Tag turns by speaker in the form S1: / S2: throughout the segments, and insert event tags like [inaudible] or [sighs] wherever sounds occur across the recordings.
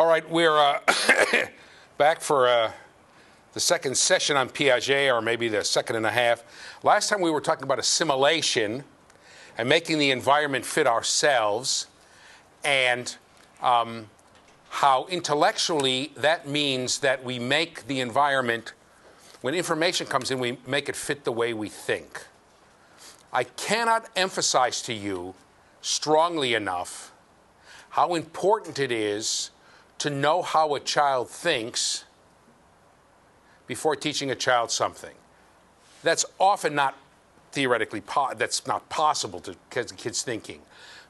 S1: All right, we're uh, [coughs] back for uh, the second session on Piaget, or maybe the second and a half. Last time we were talking about assimilation and making the environment fit ourselves, and um, how intellectually that means that we make the environment, when information comes in, we make it fit the way we think. I cannot emphasize to you strongly enough how important it is to know how a child thinks before teaching a child something. That's often not theoretically po- that's not possible to kids, kids thinking.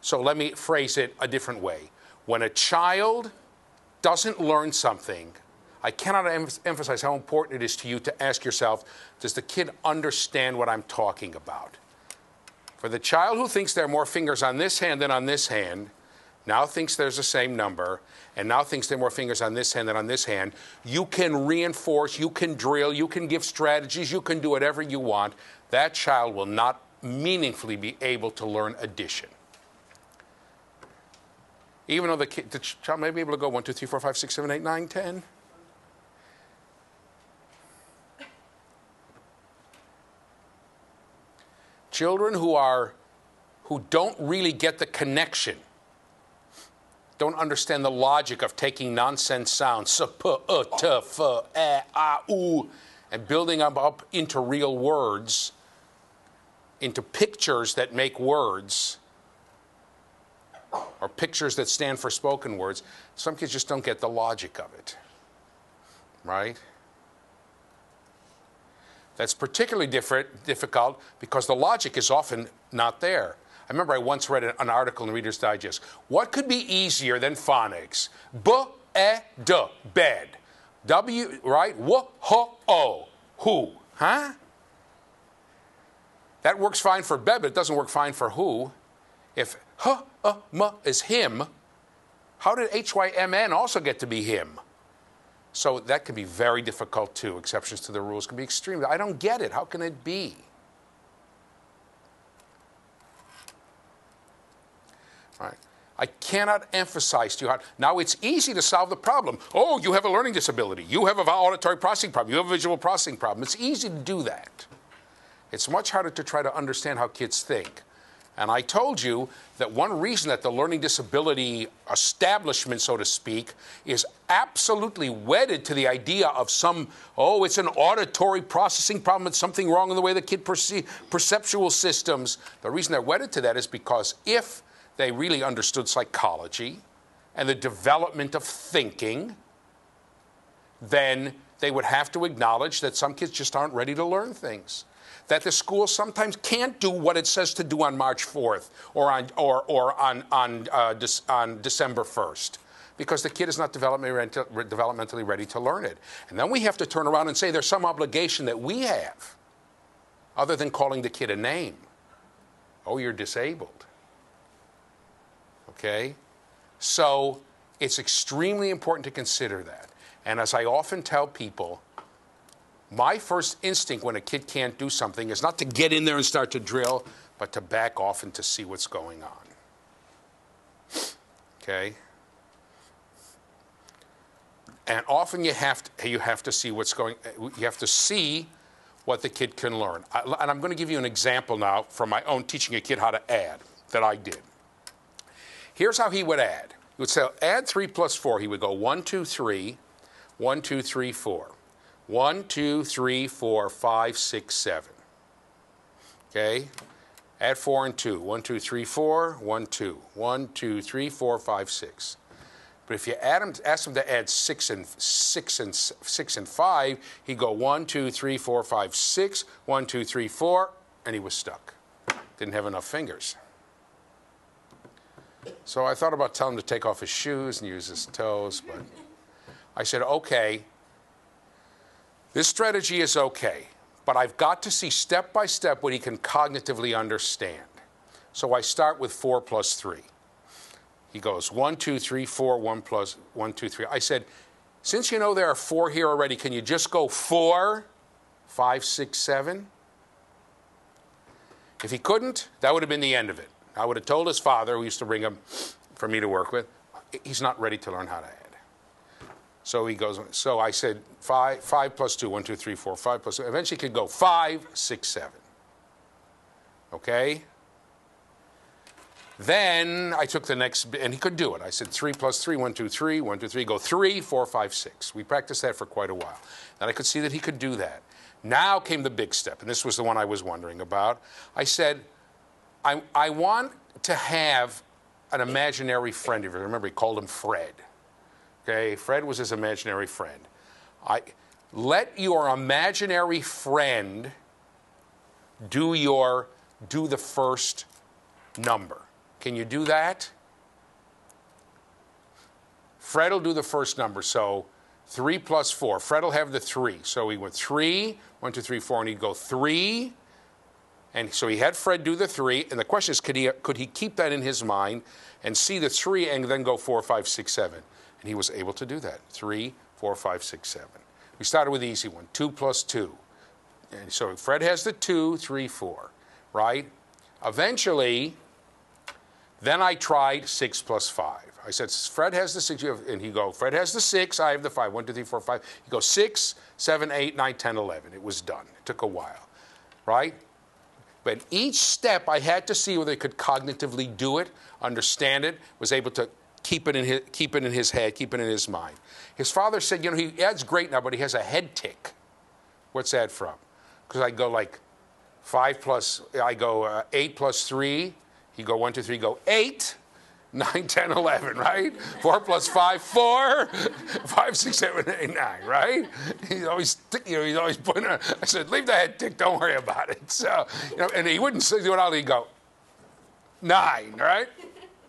S1: So let me phrase it a different way. When a child doesn't learn something, I cannot em- emphasize how important it is to you to ask yourself, does the kid understand what I'm talking about? For the child who thinks there are more fingers on this hand than on this hand, now thinks there's the same number, and now thinks there are more fingers on this hand than on this hand, you can reinforce, you can drill, you can give strategies, you can do whatever you want. That child will not meaningfully be able to learn addition. Even though the, kid, the child may be able to go 1, 2, 3, 4, 5, 6, 7, 8, 9, 10. Children who are who don't really get the connection don't understand the logic of taking nonsense sounds, [laughs] and building them up into real words, into pictures that make words, or pictures that stand for spoken words. Some kids just don't get the logic of it, right? That's particularly different, difficult because the logic is often not there. I remember I once read an article in Reader's Digest. What could be easier than phonics? B, e, d, bed. W, right? W, h, o, who. Huh? That works fine for bed, but it doesn't work fine for who. If h, uh, m is him, how did H, Y, M, N also get to be him? So that can be very difficult too. Exceptions to the rules can be extreme. I don't get it. How can it be? Right. I cannot emphasize to you how. Now, it's easy to solve the problem. Oh, you have a learning disability. You have a auditory processing problem. You have a visual processing problem. It's easy to do that. It's much harder to try to understand how kids think. And I told you that one reason that the learning disability establishment, so to speak, is absolutely wedded to the idea of some, oh, it's an auditory processing problem, it's something wrong in the way the kid perceives perceptual systems. The reason they're wedded to that is because if they really understood psychology and the development of thinking, then they would have to acknowledge that some kids just aren't ready to learn things. That the school sometimes can't do what it says to do on March 4th or on, or, or on, on, uh, on December 1st because the kid is not developmentally ready to learn it. And then we have to turn around and say there's some obligation that we have other than calling the kid a name. Oh, you're disabled. Okay? So it's extremely important to consider that. And as I often tell people, my first instinct when a kid can't do something is not to get in there and start to drill, but to back off and to see what's going on. Okay? And often you have to, you have to see what's going you have to see what the kid can learn. I, and I'm going to give you an example now from my own teaching a kid how to add that I did. Here's how he would add. He would say, add 3 plus 4. He would go 1, 2, 3, 1, 2, 3, 4. 1, 2, 3, 4, 5, 6, 7. Okay? Add 4 and 2. 1, 2, 3, 4, 1, 2. 1, 2, 3, 4, 5, 6. But if you add him, ask him to add 6 and 6 and 6 and 5, he'd go 1, 2, 3, 4, 5, 6, 1, 2, 3, 4, and he was stuck. Didn't have enough fingers. So I thought about telling him to take off his shoes and use his toes, but I said, okay, this strategy is okay, but I've got to see step by step what he can cognitively understand. So I start with 4 plus 3. He goes 1, 2, 3, 4, 1 plus 1, 2, 3. I said, since you know there are four here already, can you just go 4, 5, 6, 7? If he couldn't, that would have been the end of it. I would have told his father, who used to bring him for me to work with, he's not ready to learn how to add. So he goes, so I said, five, five plus two, one, two, three, four, five plus two. Eventually he could go five, six, seven. Okay? Then I took the next, and he could do it. I said three plus three, one, two, three, one, two, three, go three, four, five, six. We practiced that for quite a while. And I could see that he could do that. Now came the big step, and this was the one I was wondering about. I said, I, I want to have an imaginary friend of yours. Remember, he called him Fred. Okay, Fred was his imaginary friend. I, let your imaginary friend do your do the first number. Can you do that? Fred will do the first number. So 3 plus 4. Fred will have the 3. So he went 3, 1, 2, 4, and he'd go 3. And so he had Fred do the 3. And the question is, could he, could he keep that in his mind and see the 3 and then go 4, 5, 6, 7? And he was able to do that. 3, 4, 5, 6, 7. We started with the easy one 2 plus 2. And so Fred has the two, three, four, right? Eventually, then I tried 6 plus 5. I said, Fred has the 6, and he go, Fred has the 6, I have the 5. 1, 2, 3, 4, 5. He goes 6, 7, 8, 9, 10, 11. It was done. It took a while, right? But each step I had to see whether he could cognitively do it, understand it, was able to keep it in his, keep it in his head, keep it in his mind. His father said, you know, he adds great now, but he has a head tic. What's that from? Because I go like 5 plus, I go uh, 8 plus 3. He go one, two, three, go 8. 9, 10, 11, right? 4 plus 5, 4. 5, 6, 7, 8, 9, right? He's always, you know, he's always putting I said, leave the head tic, don't worry about it. So, you know, and he wouldn't do it all, he'd go, 9, right?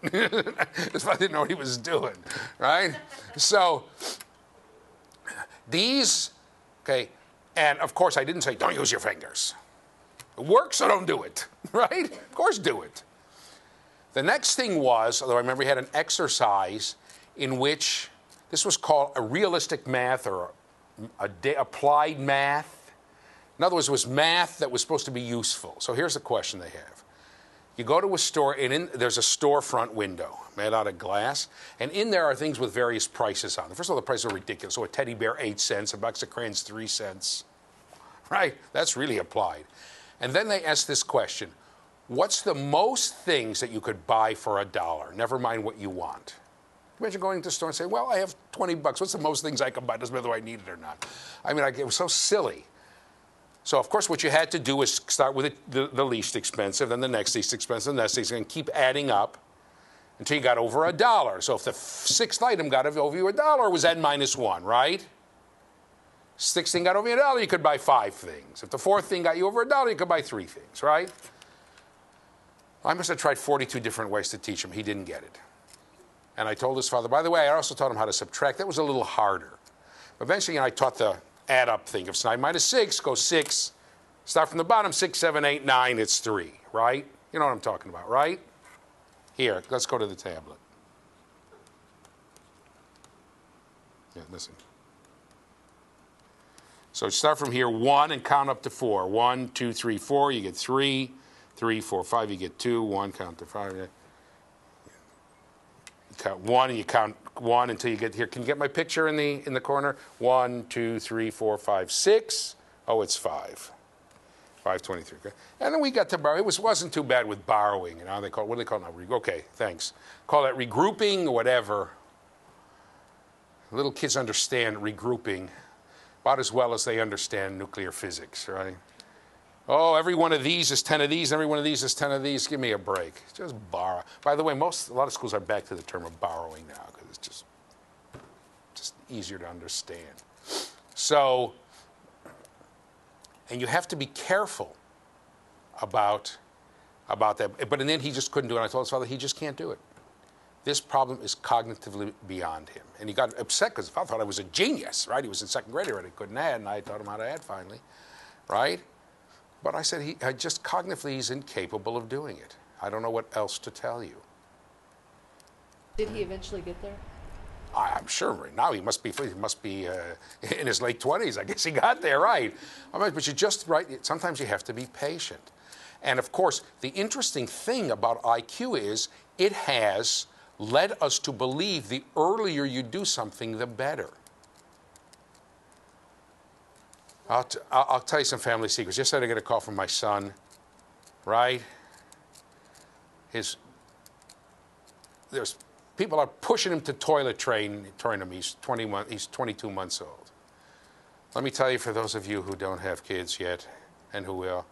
S1: [laughs] His father didn't know what he was doing, right? So, these, okay, and of course I didn't say, don't use your fingers. It works, so don't do it, [laughs] right? Of course do it. The next thing was, although I remember he had an exercise in which this was called a realistic math or a, a applied math. In other words, it was math that was supposed to be useful. So here's the question they have. You go to a store, and in, there's a storefront window made out of glass, and in there are things with various prices on them. First of all, the prices are ridiculous. So a teddy bear, eight cents, a box of crayons, three cents. Right? That's really applied. And then they ask this question What's the most things that you could buy for a dollar? Never mind what you want. Imagine going to the store and saying, Well, I have 20 bucks. What's the most things I can buy? Doesn't matter whether I need it or not. I mean, it was so silly. So, of course, what you had to do was start with the, the, least expensive, then the next least expensive, the next least, and keep adding up until you got over a dollar. So, if the sixth item got over you a dollar, it was n minus one, right? Sixth thing got over you a dollar, you could buy five things. If the fourth thing got you over a dollar, you could buy three things, right? I must have tried 42 different ways to teach him. He didn't get it. And I told his father, by the way, I also taught him how to subtract. That was a little harder. Eventually, I taught the add up thing. It's 9 minus 6, go 6. Start from the bottom 6, 7, 8, 9, it's 3, right? You know what I'm talking about, right? Here, let's go to the tablet. Yeah, listen. So start from here, 1, and count up to 4. 1, 2, 3, 4, you get 3 three, four, five, you get two, one, count to five. You count one and you count one until you get here. Can you get my picture in the in the corner? One, two, three, four, five, six. Oh, it's five. 523. Okay. And then we got to borrow. It was, wasn't too bad with borrowing. You know, they call what do they call it now? Okay, thanks. Call that regrouping or whatever. Little kids understand regrouping about as well as they understand nuclear physics, right? Oh, every one of these is 10 of these, every one of these is 10 of these. Give me a break. Just borrow. By the way, most a lot of schools are back to the term of borrowing now because it's just just easier to understand. So, and you have to be careful about about that. But in the end, he just couldn't do it. I told his father he just can't do it. This problem is cognitively beyond him. And he got upset because his father thought I was a genius, right? He was in second grade already, couldn't add, and I taught him how to add finally, right? But I said, he, I just cognitively, he's incapable of doing it. I don't know what else to tell you.
S2: Did he eventually get there?
S1: I, am sure right now he must be he must be uh, [laughs] in his late 20s. I guess he got there right. but you just right. Sometimes you have to be patient. And of course, the interesting thing about IQ is it has led us to believe the earlier you do something, the better. I'll, t- I'll, I'll tell you some family secrets. Yesterday I got a call from my son, right? His, there's people are pushing him to toilet train, train him. He's 21, he's 22 months old. Let me tell you, for those of you who don't have kids yet and who will,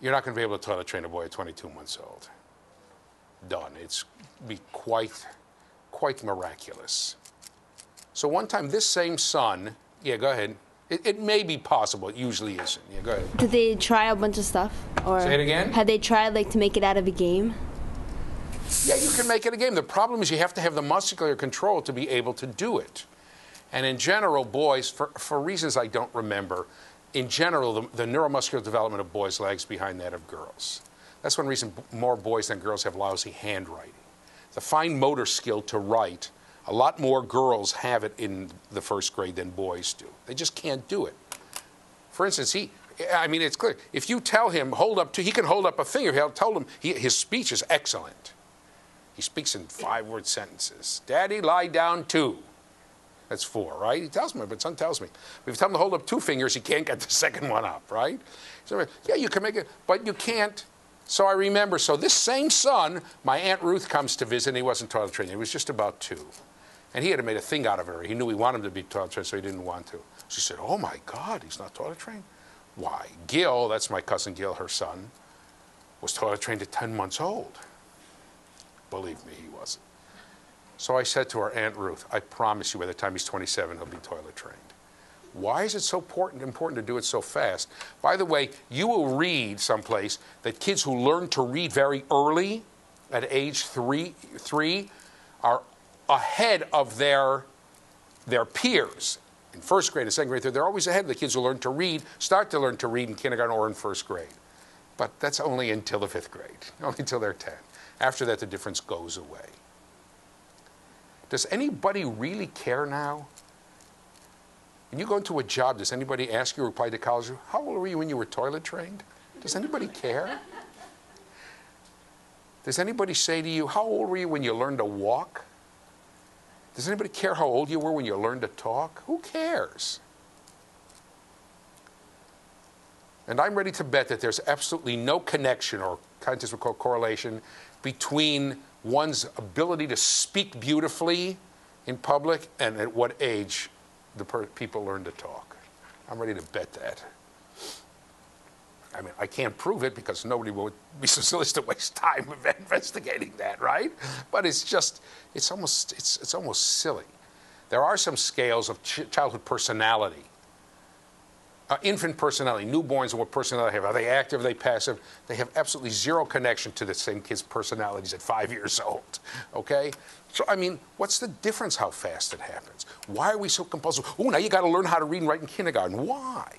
S1: you're not going to be able to toilet train a boy at 22 months old. Done. It's be quite, quite miraculous. So one time, this same son, yeah, go ahead. It, it may be possible. It usually isn't. Yeah, go ahead.
S3: Did they try a bunch of stuff? Or
S1: Say it again?
S3: Had they tried like to make it out of a game?
S1: Yeah, you can make it a game. The problem is you have to have the muscular control to be able to do it. And in general, boys, for, for reasons I don't remember, in general, the, the neuromuscular development of boys lags behind that of girls. That's one reason b- more boys than girls have lousy handwriting. The fine motor skill to write, a lot more girls have it in the first grade than boys do. They just can't do it. For instance, he, I mean, it's clear. If you tell him, hold up to, he can hold up a finger. He'll tell him, he, his speech is excellent. He speaks in five word sentences. Daddy, lie down two. That's four, right? He tells me, but son tells me. If you tell him to hold up two fingers, he can't get the [laughs] second one up, right? So, yeah, you can make it, but you can't. So I remember, so this same son, my Aunt Ruth comes to visit, and he wasn't toilet trained. He was just about two. And he had made a thing out of her. He knew we wanted him to be toilet trained, so he didn't want to. She said, Oh my God, he's not toilet trained? Why? Gil, that's my cousin Gil, her son, was toilet trained at 10 months old. Believe me, he wasn't. So I said to our Aunt Ruth, I promise you by the time he's 27, he'll be toilet trained. Why is it so important, important to do it so fast? By the way, you will read someplace that kids who learn to read very early, at age three, three are ahead of their, their peers. In first grade and second grade, they're always ahead of the kids who learn to read, start to learn to read in kindergarten or in first grade. But that's only until the fifth grade, [laughs] only until they're 10. After that, the difference goes away. Does anybody really care now? When you go into a job, does anybody ask you or apply to college, how old were you when you were toilet trained? Does anybody care? Does anybody say to you, how old were you when you learned to walk? Does anybody care how old you were when you learned to talk? Who cares? And I'm ready to bet that there's absolutely no connection or scientists would call correlation between one's ability to speak beautifully in public and at what age the people learn to talk. I'm ready to bet that. I mean, I can't prove it because nobody would be so silly as to waste time [laughs] investigating that, right? But it's just, it's almost, it's, it's almost silly. There are some scales of ch- childhood personality uh, infant personality, newborns, and what personality they have. Are they active? Are they passive? They have absolutely zero connection to the same kids' personalities at five [laughs] years old. Okay? So, I mean, what's the difference how fast it happens? Why are we so compulsive? Oh, now you got to learn how to read and write in kindergarten. Why?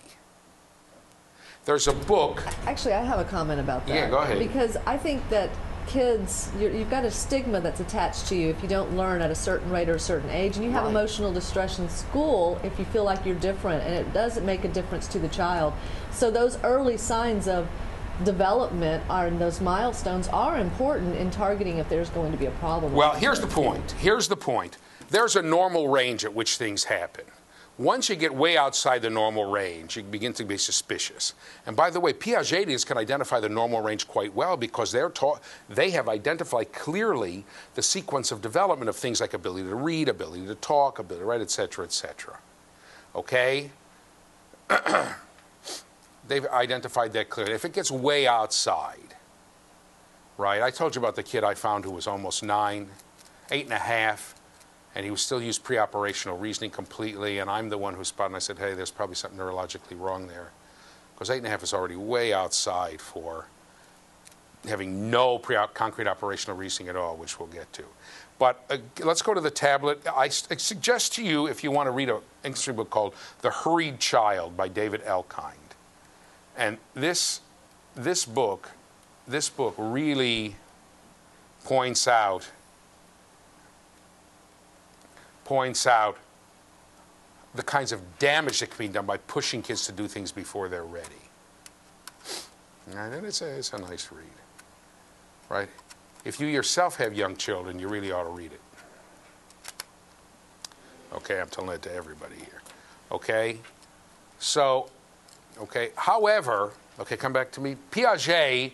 S1: There's a book.
S2: Actually, I have a comment about that.
S1: Yeah, go ahead.
S2: Because I think that kids, you're, you've got a stigma that's attached to you if you don't learn at a certain rate or a certain age, and you have
S1: Right.
S2: emotional distress in school if you feel like you're different, and it doesn't make a difference to the child. So those early signs of development are and those milestones are important in targeting if there's going to be a problem.
S1: Well, here's the point. Here's the point. There's a normal range at which things happen. Once you get way outside the normal range, you begin to be suspicious. And by the way, Piagetians can identify the normal range quite well because they're taught, they have identified clearly the sequence of development of things like ability to read, ability to talk, ability to write, et cetera, et cetera. Okay? [clears throat] They've identified that clearly. If it gets way outside, right? I told you about the kid I found who was almost nine, eight and a half, and he was still used pre-operational reasoning completely. And I'm the one who spotted. And I said, "Hey, there's probably something neurologically wrong there, because eight and a half is already way outside for having no pre- concrete operational reasoning at all, which we'll get to." But uh, let's go to the tablet. I, suggest to you, if you want to read an interesting book called "The Hurried Child" by David Elkind. And this, this book, this book really points out, points out the kinds of damage that can be done by pushing kids to do things before they're ready. And it's a, it's a nice read, right? If you yourself have young children, you really ought to read it. Okay, I'm telling it to everybody here. Okay? So Okay. However, okay, come back to me. Piaget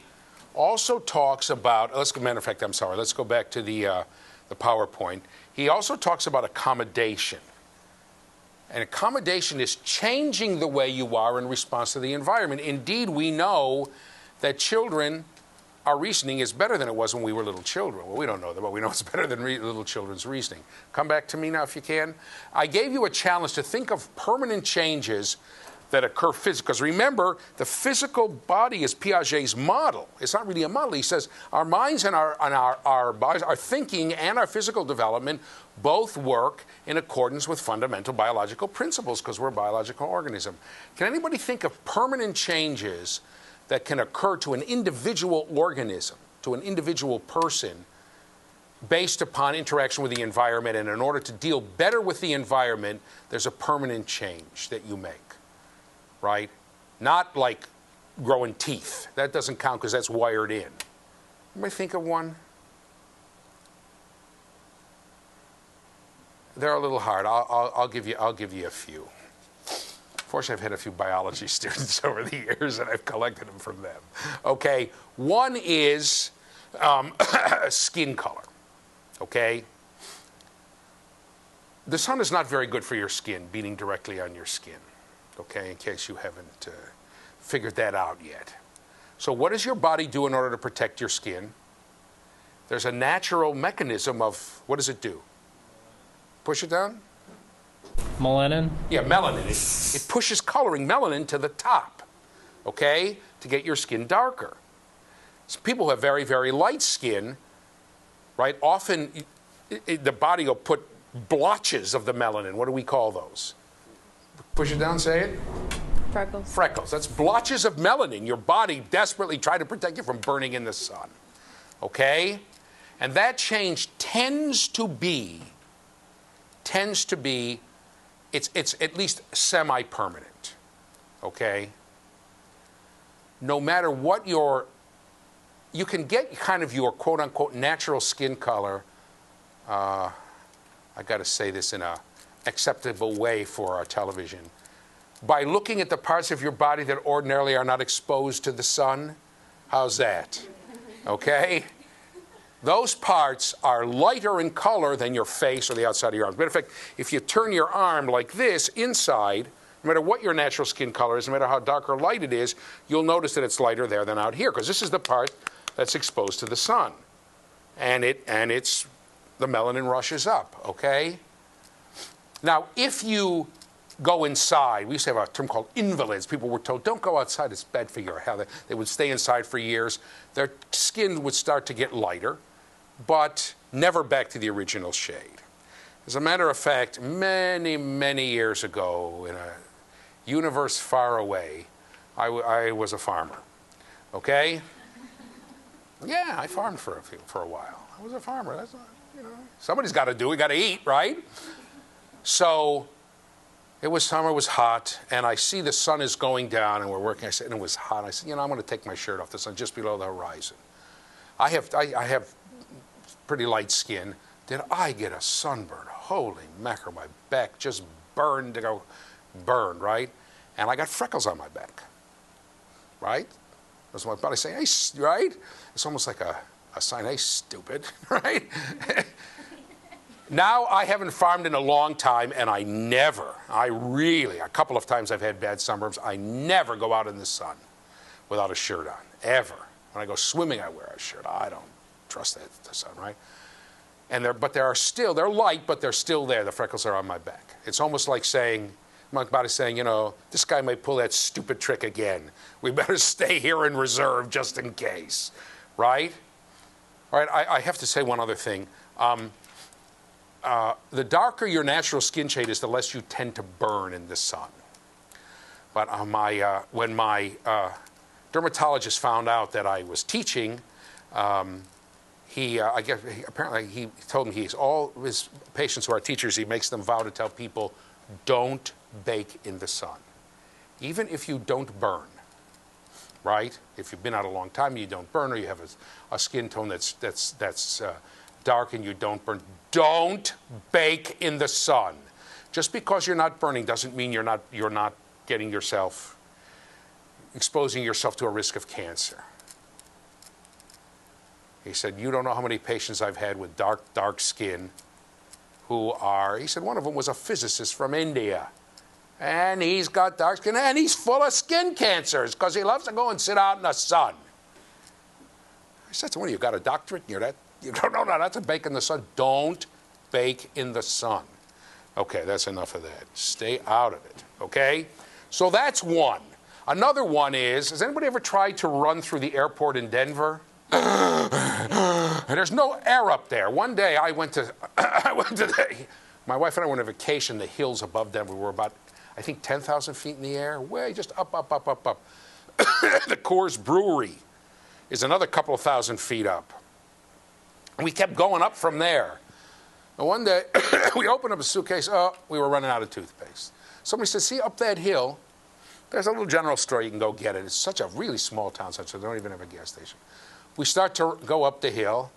S1: also talks about. Let's go. Matter of fact, I'm sorry. Let's go back to the uh, the PowerPoint. He also talks about accommodation. And accommodation is changing the way you are in response to the environment. Indeed, we know that children, our reasoning is better than it was when we were little children. Well, we don't know that, but we know it's [laughs] better than little children's reasoning. Come back to me now if you can. I gave you a challenge to think of permanent changes that occur physically. Because remember, the physical body is Piaget's model. It's not really a model. He says our minds and our, and our, our bodies, our thinking and our physical development both work in accordance with fundamental biological principles because we're a biological organism. Can anybody think of permanent changes that can occur to an individual organism, to an individual person? based upon interaction with the environment, and in order to deal better with the environment, there's a permanent change that you make right? Not like growing teeth. That doesn't count because that's wired in. Anybody think of one? They're a little hard. I'll, I'll, I'll, give you, I'll give you a few. Fortunately, I've had a few biology [laughs] students over the years and I've collected them from them. Okay, one is um, [coughs] skin color. Okay? The sun is not very good for your skin, beating directly on your skin okay, in case you haven't uh, figured that out yet. So, what does your body do in order to protect your skin? There's a natural mechanism of what does it do? Push it down?
S4: Melanin?
S1: Yeah, melanin. It, it pushes coloring melanin to the top, okay, to get your skin darker. So people who have very, very light skin, right, often it, it, the body will put blotches of the melanin. What do we call those? Push it down, say it.
S3: Freckles.
S1: Freckles. That's blotches of melanin. Your body desperately trying to protect you from burning in the sun. Okay? And that change tends to be, tends to be, it's, it's at least semi permanent. Okay? No matter what your, you can get kind of your quote unquote natural skin color. Uh, I got to say this in a acceptable way for our television. By looking at the parts of your body that ordinarily are not exposed to the sun, how's that? Okay? Those parts are lighter in color than your face or the outside of your arm. Matter of fact, if you turn your arm like this inside, no matter what your natural skin color is, no matter how dark or light it is, you'll notice that it's lighter there than out here, because this is the part that's exposed to the sun. And it and it's the melanin rushes up, okay? Now, if you go inside, we used to have a term called invalids. People were told, don't go outside, it's bad for your health. They would stay inside for years. Their skin would start to get lighter, but never back to the original shade. As a matter of fact, many, many years ago, in a universe far away, I, I was a farmer. Okay? Yeah, I farmed for a, few, for a while. I was a farmer. That's you know, somebody's got to do it, got to eat, right? So it was summer, it was hot, and I see the sun is going down, and we're working. I said, and it was hot. I said, you know, I'm going to take my shirt off. The sun just below the horizon. I have, I, I have pretty light skin. Did I get a sunburn? Holy mackerel, my back just burned to go, burned, right? And I got freckles on my back, right? That's my body saying, hey, right? It's almost like a, a sign, hey, stupid, [laughs] right? Now I haven't farmed in a long time, and I never, I really, a couple of times I've had bad sunburns, I never go out in the sun without a shirt on, ever. When I go swimming, I wear a shirt. I don't trust that the sun, right? And they're, but they are still, they're light, but they're still there. The freckles are on my back. It's almost like saying, my body's saying, you know, this guy might pull that stupid trick again. We [laughs] better stay here in reserve just in case, right? All right, I, I have to say one other thing. Um, uh, the darker your natural skin shade is, the less you tend to burn in the sun. But uh, my, uh, when my uh, dermatologist found out that I was teaching, um, he, uh, I guess, he, apparently he told me he's all his patients who are teachers, he makes them vow to tell people, don't bake in the sun. Even if you don't burn, right? If you've been out a long time, you don't burn, or you have a, a skin tone that's, that's, that's dark and you don't burn, don't bake in the sun. Just because you're not burning doesn't mean you're not, you're not getting yourself exposing yourself to a risk of cancer. He said, You don't know how many patients I've had with dark, dark skin who are, he said, one of them was a physicist from India. And he's got dark skin and he's full of skin cancers because he loves to go and sit out in the sun. I said to one of you, got a doctorate? You're that? You don't no, that's a bake in the sun. Don't bake in the sun. Okay, that's enough of that. Stay out of it, okay? So that's one. Another one is, has anybody ever tried to run through the airport in Denver? and there's no air up there. One day I went to, [coughs] I went to the, my wife and I went on vacation. The hills above Denver were about, I think, 10,000 feet in the air, way just up, up, up, up, up. [coughs] the Coors Brewery is another couple of thousand feet up. And we kept going up from there. And one day [coughs] we opened up a suitcase. Oh, we were running out of toothpaste. Somebody said, "See up that hill." There's a little general store you can go get it. It's such a really small town, such that they don't even have a gas station. We start to go up the hill.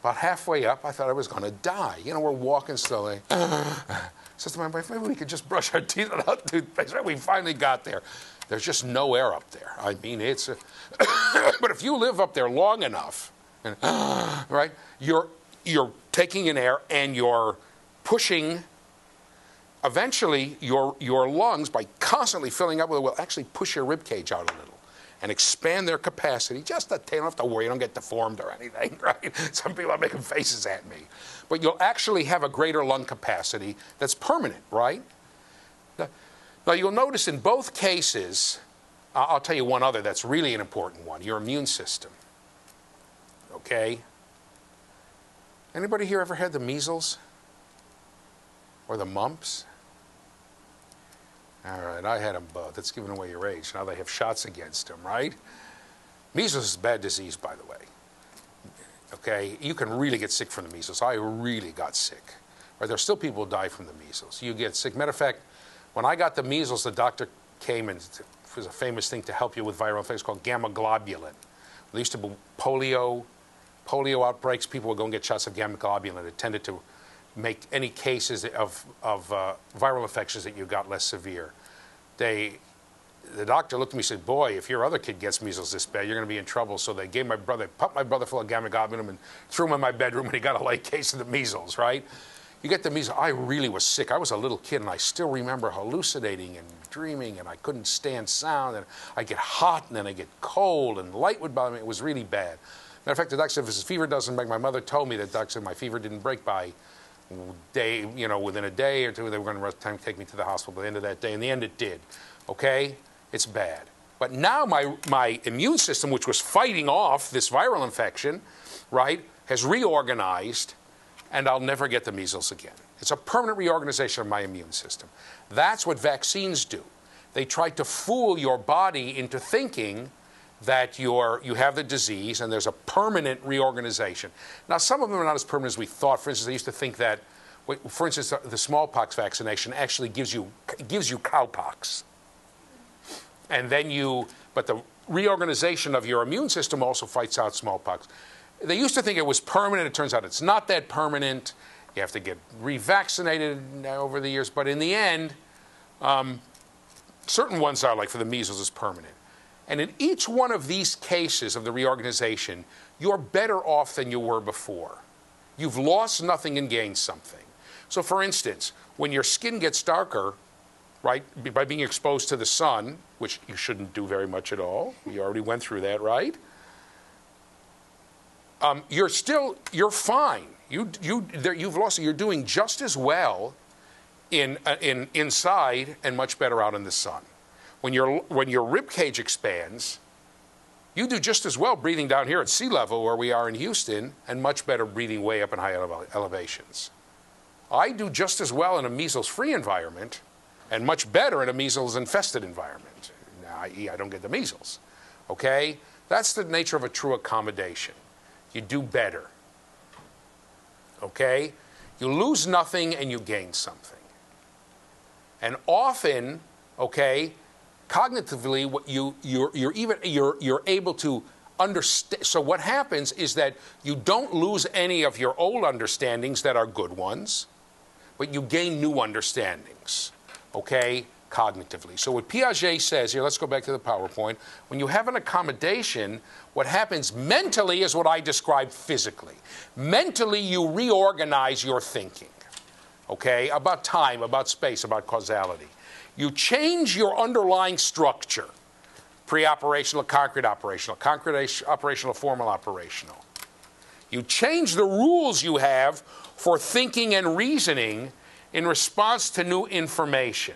S1: About halfway up, I thought I was going to die. You know, we're walking slowly. Uh-huh. [sighs] Says to my wife, maybe we could just brush our [laughs] teeth without toothpaste. Right? We finally got there. There's just no air up there. I mean, it's. A [coughs] but if you live up there long enough, and, [gasps] right, you're you're taking in air and you're pushing. Eventually, your your lungs, by constantly filling up with it, will actually push your rib cage out a little and expand their capacity just a You don't have to worry, you don't get deformed or anything, [laughs] right? Some people are making faces at me. But you'll actually have a greater lung capacity that's permanent, right? Now, you'll notice in both cases, I'll tell you one other that's really an important one your immune system. Okay? Anybody here ever had the measles? Or the mumps? All right, I had them both. That's giving away your age. Now they have shots against them, right? Measles is a bad disease, by the way. Okay, you can really get sick from the measles. I really got sick. Or there's still people who die from the measles. You get sick. Matter of fact, when I got the measles, the doctor came and it was a famous thing to help you with viral infections called gamma globulin. There used to be polio, polio outbreaks. People would go and get shots of gamma globulin. It tended to make any cases of, of uh, viral infections that you got less severe. They, the doctor looked at me and said, boy, if your other kid gets measles this bad, you're going to be in trouble. So they gave my brother, pumped my brother full of gamma globulin and threw him in my bedroom and he got a light case of the measles, right? You get the measles. I really was sick. I was a little kid and I still remember hallucinating and dreaming and I couldn't stand sound and I get hot and then I get cold and light would bother me. It was really bad. Matter of fact, the if fever doesn't break, my mother told me that doctor my fever didn't break by day, you know, within a day or two, they were going to take me to the hospital by the end of that day. In the end, it did. Okay? It's bad. But now my, my immune system, which was fighting off this viral infection, right, has reorganized, and I'll never get the measles again. It's a permanent reorganization of my immune system. That's what vaccines do. They try to fool your body into thinking that you're, you have the disease and there's a permanent reorganization. Now, some of them are not as permanent as we thought. For instance, they used to think that, for instance, the smallpox vaccination actually gives you, gives you cowpox. And then you, but the reorganization of your immune system also fights out smallpox. They used to think it was permanent. It turns out it's not that permanent. You have to get revaccinated over the years. But in the end, um, certain ones are, like for the measles, is permanent. And in each one of these cases of the reorganization, you're better off than you were before. You've lost nothing and gained something. So, for instance, when your skin gets darker, right, by being exposed to the sun, which you shouldn't do very much at all, we already went through that, right? Um, you're still, you're fine. You, you, there, you've lost, you're doing just as well in, uh, in, inside and much better out in the sun. When, your when your rib cage expands, you do just as well breathing down here at sea level where we are in Houston and much better breathing way up in high ele elevations. I do just as well in a measles free environment and much better in a measles infested environment, i.e., I don't get the measles. Okay? That's the nature of a true accommodation. You do better. Okay? You lose nothing and you gain something. And often, okay, cognitively what you you're, you're even you're you're able to understand so what happens is that you don't lose any of your old understandings that are good ones but you gain new understandings okay cognitively. So what Piaget says here, let's go back to the PowerPoint. When you have an accommodation, what happens mentally is what I described physically. Mentally, you reorganize your thinking, okay, about time, about space, about causality. You change your underlying structure pre operational, concrete operational, concrete operational, formal operational. You change the rules you have for thinking and reasoning in response to new information.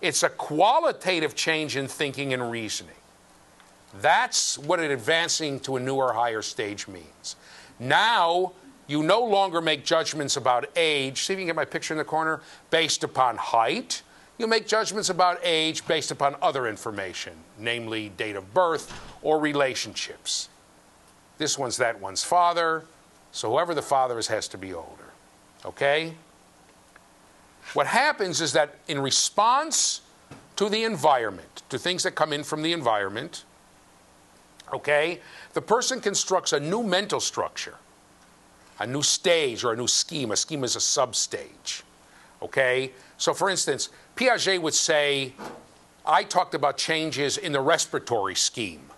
S1: It's a qualitative change in thinking and reasoning. That's what an advancing to a newer, higher stage means. Now, you no longer make judgments about age. See if you can get my picture in the corner. Based upon height. You make judgments about age based upon other information, namely date of birth or relationships. This one's that one's father, so whoever the father is has to be older. Okay? What happens is that in response to the environment, to things that come in from the environment, okay, the person constructs a new mental structure, a new stage or a new scheme. A scheme is a substage. Okay? So, for instance, Piaget would say, I talked about changes in the respiratory scheme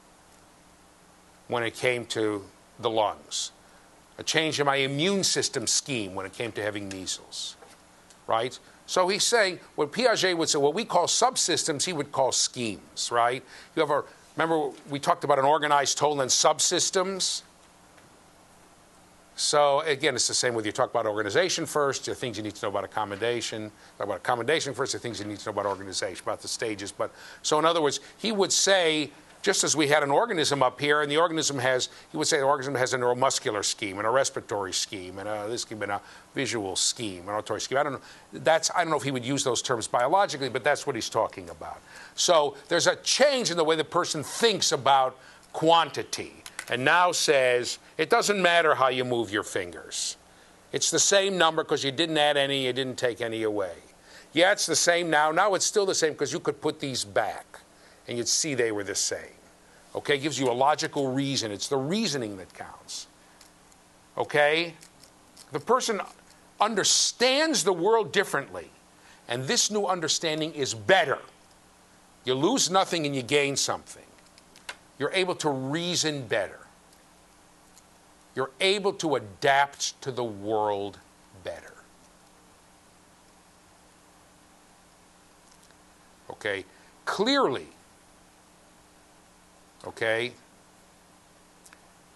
S1: when it came to the lungs, a change in my immune system scheme when it came to having measles, right? So he's saying what Piaget would say, what we call subsystems, he would call schemes, right? You have a, remember we talked about an organized whole and subsystems? So again, it's the same with you talk about organization first, the things you need to know about accommodation. Talk about accommodation first, the things you need to know about organization, about the stages. But so in other words, he would say just as we had an organism up here, and the organism has, he would say the organism has a neuromuscular scheme and a respiratory scheme and a this scheme and a visual scheme, an auditory scheme. I don't know. That's I don't know if he would use those terms biologically, but that's what he's talking about. So there's a change in the way the person thinks about quantity, and now says it doesn't matter how you move your fingers. It's the same number because you didn't add any, you didn't take any away. Yeah, it's the same now. Now it's still the same because you could put these back and you'd see they were the same. Okay, it gives you a logical reason. It's the reasoning that counts. Okay? The person understands the world differently, and this new understanding is better. You lose nothing and you gain something. You're able to reason better. You're able to adapt to the world better. Okay? Clearly, Okay?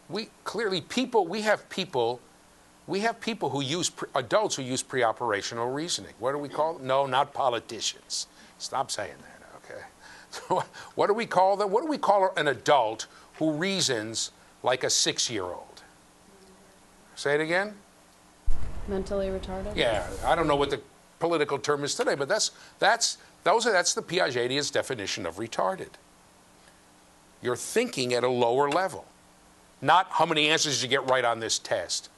S1: We clearly people we have people we have people who use pre, adults who use pre-operational reasoning. What do we call them? No, not politicians. Stop saying that, okay? So [laughs] what do we call them? What do we call an adult who reasons like a 6-year-old? Say it again?
S2: Mentally retarded?
S1: Yeah, I don't know what the political term is today, but that's that's those are that's the Piagetian's definition of retarded. You're thinking at a lower level, not how many answers you get right on this test.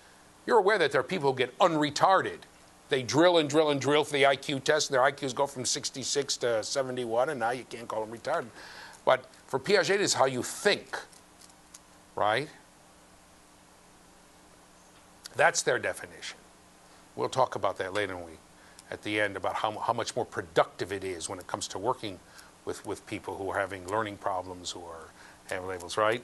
S1: You're aware that there are people who get unretarded. They drill and drill and drill for the IQ test, and their IQs go from 66 to 71, and now you can't call them retarded. But for Piaget, it is how you think, right? That's their definition. We'll talk about that later in week at the end about how, how much more productive it is when it comes to working with, with people who are having learning problems, who are have labels, right?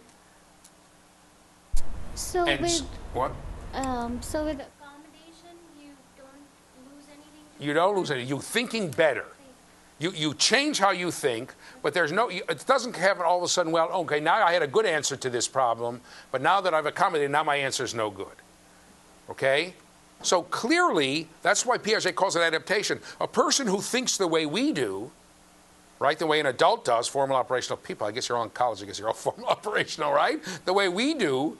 S5: So
S1: And
S5: with
S1: what?
S5: um, so with accommodation, you don't lose anything.
S1: You don't lose any. You're thinking better. You, you change how you think, but there's no, it doesn't happen all of a sudden, well, okay, now I had a good answer to this problem, but now that I've accommodated, now my answer is no good. Okay? So clearly, that's why Piaget calls it adaptation. A person who thinks the way we do, right, the way an adult does, formal operational people, I guess you're all in college, I guess you're all [laughs] formal operational, right? The way we do,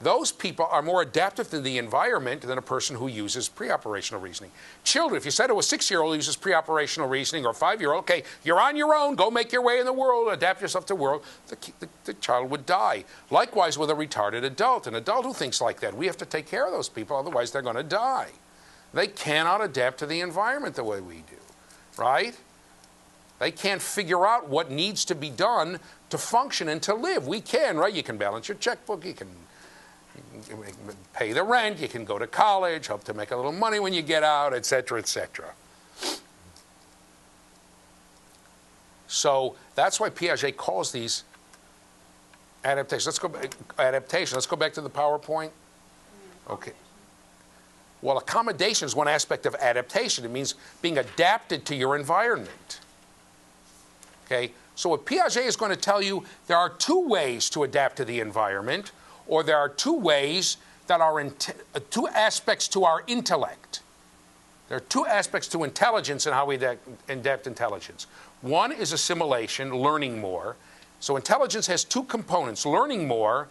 S1: those people are more adaptive to the environment than a person who uses pre-operational reasoning. Children, if you said to a six-year-old who uses pre-operational reasoning or a five-year-old, okay, you're on your own, go make your way in the world, adapt yourself to the world, the, the, the child would die. Likewise with a retarded adult, an adult who thinks like that, we have to take care of those people, otherwise they're going to die. They cannot adapt to the environment the way we do, right? They can't figure out what needs to be done to function and to live. We can, right? You can balance your checkbook, you can pay the rent, you can go to college, hope to make a little money when you get out, etc., etc. So that's why Piaget calls these adaptations. Let's go adaptation. Let's go back to the PowerPoint. Okay. Well, accommodation is one aspect of adaptation. It means being adapted to your environment. Okay. So what Piaget is going to tell you, there are two ways to adapt to the environment or there are two ways that are in uh, two aspects to our intellect. There are two aspects to intelligence and how we adapt, adapt intelligence. One is assimilation, learning more. So intelligence has two components, learning more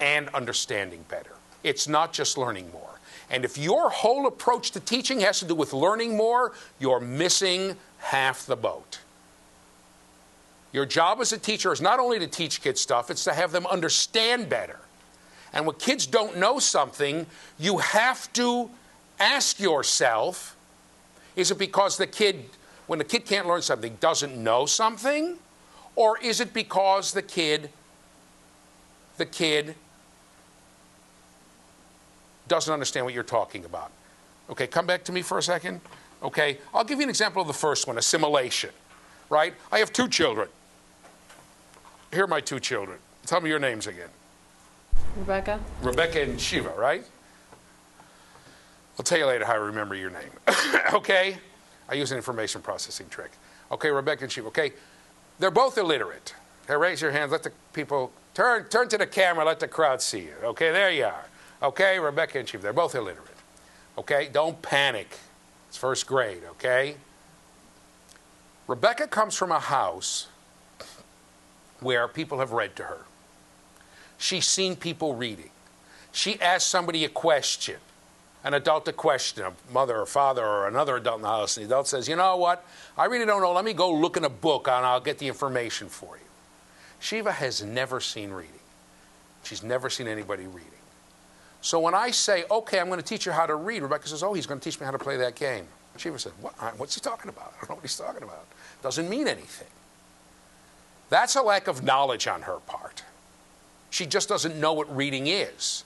S1: and understanding better. It's not just learning more. And if your whole approach to teaching has to do with learning more, you're missing half the boat. Your job as a teacher is not only to teach kids stuff, it's to have them understand better. And when kids don't know something, you have to ask yourself is it because the kid, when the kid can't learn something, doesn't know something? Or is it because the kid, the kid doesn't understand what you're talking about? Okay, come back to me for a second. Okay, I'll give you an example of the first one assimilation, right? I have two children. Here are my two children. Tell me your names again.
S2: Rebecca?
S1: Rebecca and Shiva, right? I'll tell you later how I remember your name. [laughs] okay? I use an information processing trick. Okay, Rebecca and Shiva. Okay, they're both illiterate. Okay, raise your hands. Let the people turn turn to the camera. Let the crowd see you. Okay, there you are. Okay, Rebecca and Shiva. They're both illiterate. Okay, don't panic. It's first grade. Okay. Rebecca comes from a house where people have read to her. She's seen people reading. She asks somebody a question, an adult a question, a mother or father or another adult in the house, and the adult says, You know what? I really don't know. Let me go look in a book and I'll get the information for you. Shiva has never seen reading. She's never seen anybody reading. So when I say, Okay, I'm going to teach you how to read, Rebecca says, Oh, he's going to teach me how to play that game. Shiva said, what? What's he talking about? I don't know what he's talking about. Doesn't mean anything. That's a lack of knowledge on her part. She just doesn't know what reading is.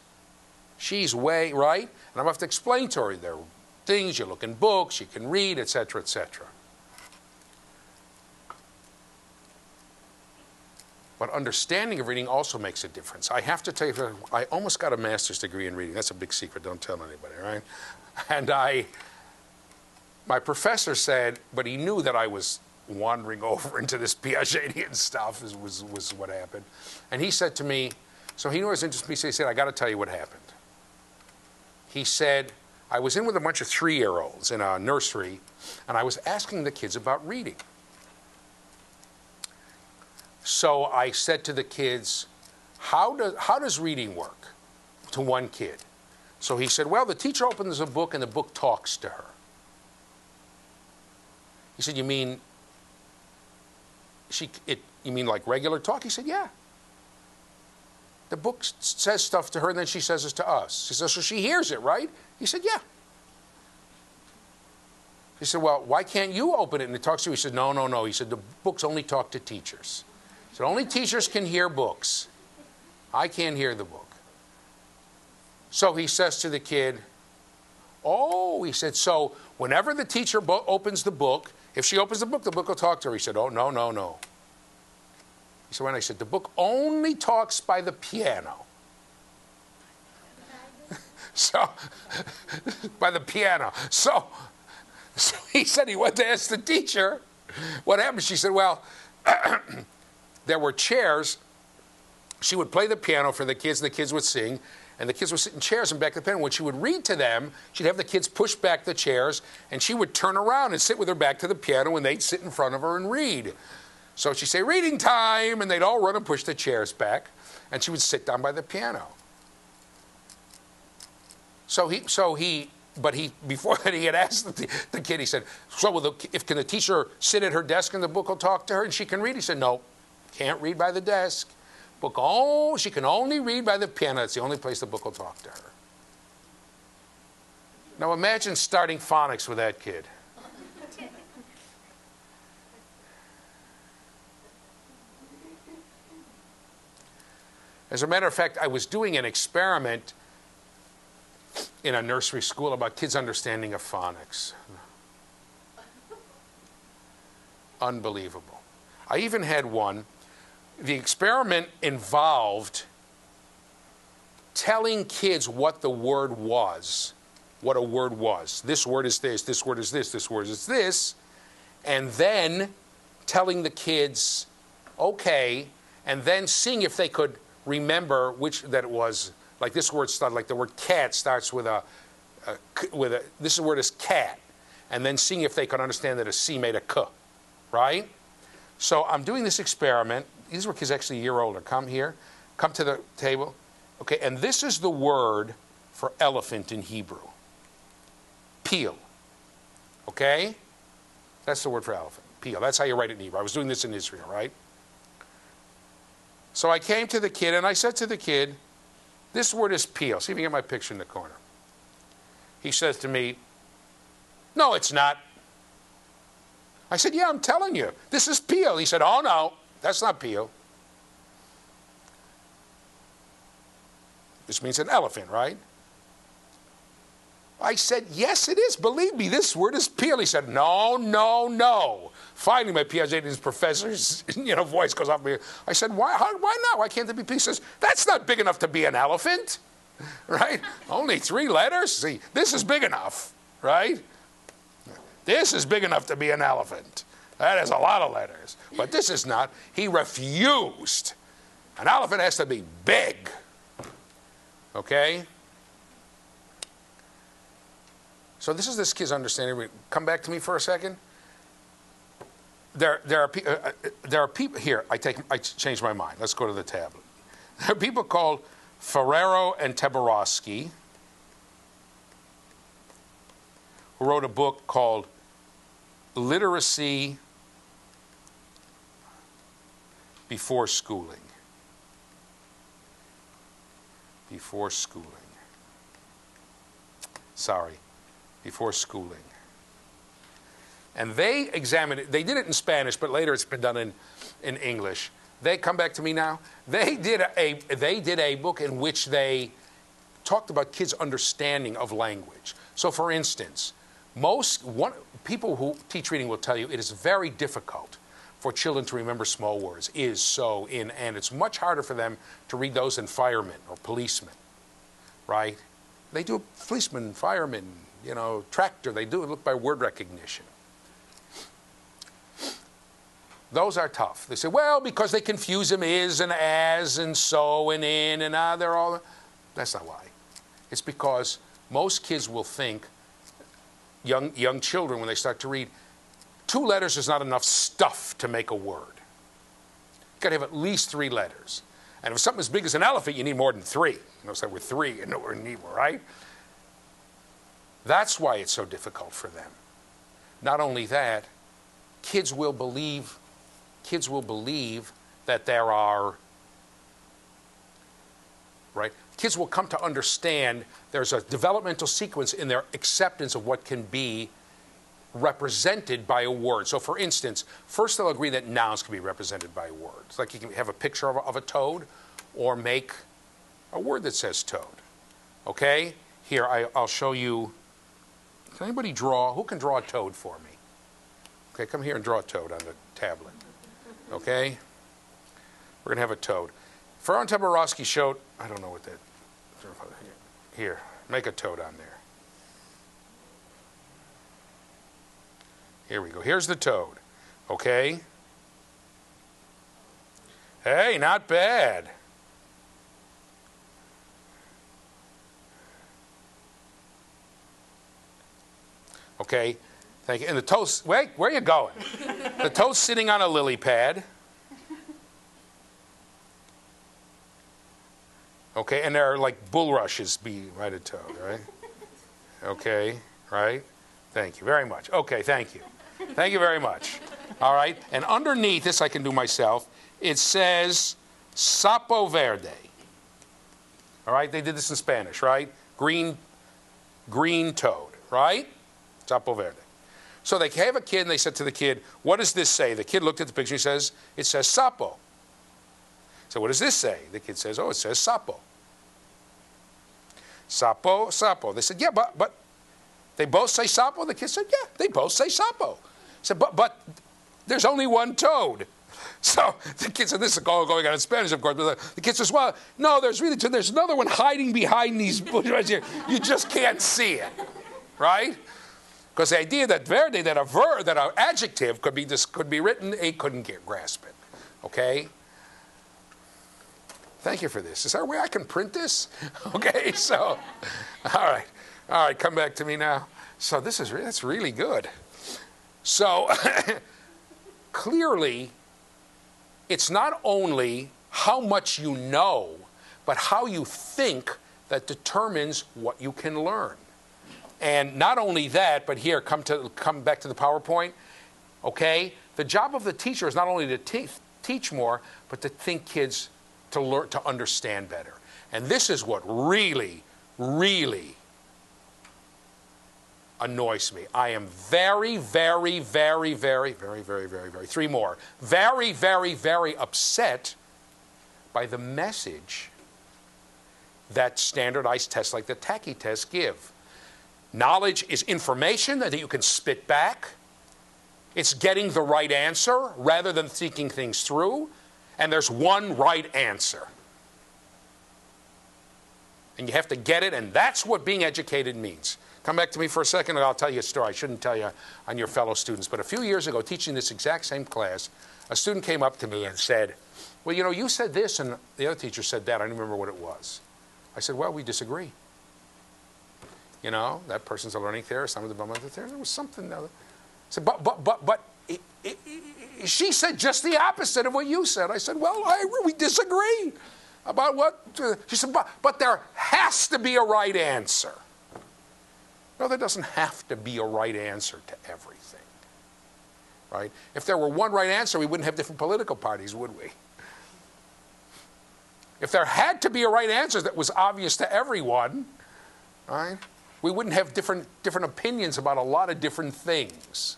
S1: She's way, right? And I'm going to have to explain to her there are things, you look in books, you can read, etc., etc. But understanding of reading also makes a difference. I have to tell you, I almost got a master's degree in reading. That's a big secret. Don't tell anybody, right? And I, my professor said, but he knew that I was wandering [laughs] over into this Piagetian stuff was, was, was what happened. And he said to me, so he was interested in me, so he said, I got to tell you what happened. He said, I was in with a bunch of three-year-olds in a nursery, and I was asking the kids about reading. So I said to the kids, how does, how does reading work to one kid? So he said, well, the teacher opens a book and the book talks to her. He said, you mean she, it, you mean like regular talk? He said, yeah. The book says stuff to her and then she says it to us. She says, so she hears it, right? He said, yeah. He said, well, why can't you open it and it talks to you? He said, no, no, no. He said, the books only talk to teachers. He said, only teachers can hear books. I can't hear the book. So he says to the kid, oh, he said, so whenever the teacher opens the book, if she opens the book, the book will talk to her. He said, Oh, no, no, no. He said, When I said, The book only talks by the piano. [laughs] so, [laughs] by the piano. So, [laughs] so he said he went to ask the teacher what happened. She said, Well, [clears throat] there were chairs. She would play the piano for the kids, and the kids would sing and the kids would sit in chairs and back of the pen. When she would read to them, she'd have the kids push back the chairs, and she would turn around and sit with her back to the piano, and they'd sit in front of her and read. So she'd say, reading time, and they'd all run and push the chairs back, and she would sit down by the piano. So he, so he, but he, before [laughs] that, he had asked the, the kid, he said, so the, if can the teacher sit at her desk and the book will talk to her and she can read? He said, no, can't read by the desk. Book, oh, she can only read by the piano. It's the only place the book will talk to her. Now imagine starting phonics with that kid. As a matter of fact, I was doing an experiment in a nursery school about kids' understanding of phonics. Unbelievable. I even had one. The experiment involved telling kids what the word was, what a word was. This word is this, this word is this, this word is this, and then telling the kids, okay, and then seeing if they could remember which that it was. Like this word started, like the word cat starts with a, a with a. This word is cat, and then seeing if they could understand that a C made a k, right? So I'm doing this experiment. These were kids actually a year older. Come here, come to the table. Okay, and this is the word for elephant in Hebrew. Peel. Okay? That's the word for elephant. Peel. That's how you write it in Hebrew. I was doing this in Israel, right? So I came to the kid and I said to the kid, This word is peel. See if you can get my picture in the corner. He says to me, No, it's not. I said, Yeah, I'm telling you. This is peel. He said, Oh, no, that's not peel. This means an elephant, right? I said, Yes, it is. Believe me, this word is peel. He said, No, no, no. Finally, my PhD professor's [laughs] you know, voice goes off me. I said, Why, how, why not? Why can't it be says, That's not big enough to be an elephant, [laughs] right? Only three letters? See, this is big enough, right? This is big enough to be an elephant. That is a lot of letters. But this is not. He refused. An elephant has to be big. Okay? So this is this kid's understanding. Come back to me for a second. There, there are, uh, uh, there are people here. I take, I changed my mind. Let's go to the tablet. [laughs] There are people called Ferreiro and Teberosky who wrote a book called Literacy Before Schooling. Before schooling. Sorry, before schooling. And they examined it. They did it in Spanish, but later it's been done in, in English. They come back to me now. They did a they did a book in which they talked about kids' understanding of language. So, for instance, most one, people who teach reading will tell you it is very difficult for children to remember small words is, so, in, and. It's much harder for them to read those than firemen or policemen, right? They do policeman, fireman, you know, tractor. They do it look by word recognition. Those are tough. They say, well, because they confuse them is and as and so and in and ah, they're all. That's not why. It's because most kids will think, young, young children, when they start to read, two letters is not enough stuff to make a word. You've got to have at least three letters. And if something as big as an elephant, you need more than three. Notice that we're three and we're more, right? That's why it's so difficult for them. Not only that, kids will believe kids will believe that there are right kids will come to understand there's a developmental sequence in their acceptance of what can be represented by a word so for instance first they'll agree that nouns can be represented by words like you can have a picture of a, of a toad or make a word that says toad okay here I, i'll show you can anybody draw who can draw a toad for me okay come here and draw a toad on the tablet Okay? We're going to have a toad. Ferron Teberosky showed, I don't know what that, here, make a toad on there. Here we go. Here's the toad. Okay? Hey, not bad. Okay? Thank you. And the toast, wait, where are you going? the [laughs] toad's sitting on a lily pad. Okay, and there are like bulrushes be right a toad, right? [laughs] Okay, right? Thank you very much. Okay, thank you. Thank you very much. All right, and underneath this I can do myself. It says sapo verde. All right, they did this in Spanish, right? Green, green toad, right? Sapo verde. So they have a kid and they said to the kid, What does this say? The kid looked at the picture he says, It says sapo. So what does this say? The kid says, Oh, it says sapo. Sapo, sapo. They said, Yeah, but but they both say sapo? The kid said, Yeah, they both say sapo. Said, but but there's only one toad. [laughs] So the kid said, "This is all going on in Spanish, of course." But the, the kid says, "Well, no, there's really two. There's another one hiding behind these [laughs] bushes right here. You just can't see it, right?" Because the idea that verde, that a verb, that an adjective could be this could be written, he couldn't get, grasp it. Okay. Thank you for this. Is there a way I can print this? [laughs] Okay, so, all right, all right, come back to me now. So this is that's really good. So [laughs] clearly, it's not only how much you know, but how you think that determines what you can learn. And not only that, but here, come to come back to the PowerPoint. Okay, the job of the teacher is not only to te- teach more, but to think kids to learn to understand better. And this is what really, really annoys me. I am very, very, very, very, very, very, very, very, three more. Very, very, very upset by the message that standardized tests like the TACI test give. Knowledge is information that you can spit back. It's getting the right answer rather than thinking things through. And there's one right answer. And you have to get it, and that's what being educated means. Come back to me for a second, and I'll tell you a story. I shouldn't tell you on your fellow students. But a few years ago, teaching this exact same class, a student came up to me and said, Well, you know, you said this, and the other teacher said that. I don't remember what it was. I said, Well, we disagree. You know, that person's a learning theorist, I'm a developmental theorist. There was something. Other. I said, But, but, but, but, it, it, it, she said just the opposite of what you said. I said, Well, I. We disagree about what. Uh, she said, but, but there has to be a right answer. No, there doesn't have to be a right answer to everything. Right? If there were one right answer, we wouldn't have different political parties, would we? If there had to be a right answer that was obvious to everyone, right, we wouldn't have different, different opinions about a lot of different things.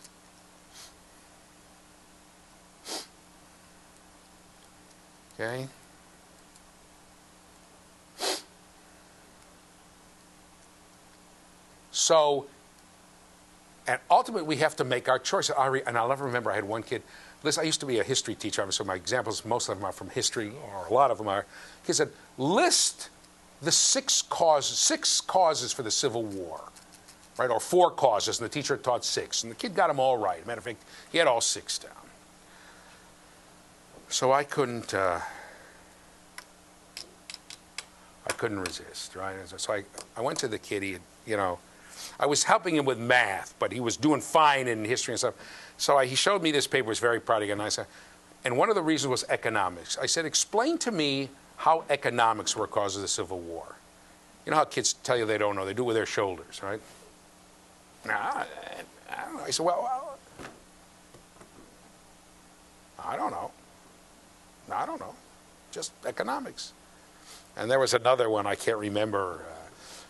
S1: Okay? So, and ultimately, we have to make our choice. And I'll never remember, I had one kid. Listen, I used to be a history teacher, so my examples, most of them are from history, or a lot of them are. He said, list the six causes, six causes for the Civil War, right? Or four causes, and the teacher taught six. And the kid got them all right. Matter of fact, he had all six down. So I couldn't, uh, I couldn't resist, right? So I, I went to the kid, he had, you know, I was helping him with math, but he was doing fine in history and stuff. So I, he showed me this paper, was very proud of it, and I said, and one of the reasons was economics. I said, explain to me how economics were a cause of the Civil War. You know how kids tell you they don't know, they do it with their shoulders, right? Nah, I, I don't know. I said, well, well, I don't know. I don't know. Just economics. And there was another one I can't remember. Uh,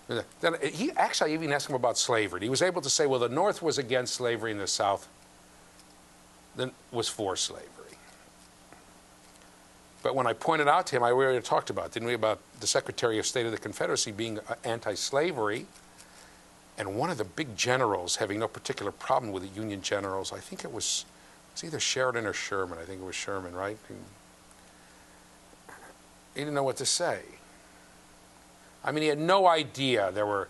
S1: then he actually even asked him about slavery. He was able to say, well, the North was against slavery and the South then was for slavery. But when I pointed out to him, I already talked about, didn't we, about the Secretary of State of the Confederacy being uh, anti-slavery, and one of the big generals having no particular problem with the Union generals. I think it was, it was either Sheridan or Sherman. I think it was Sherman, right? He didn't know what to say. I mean, he had no idea. There were,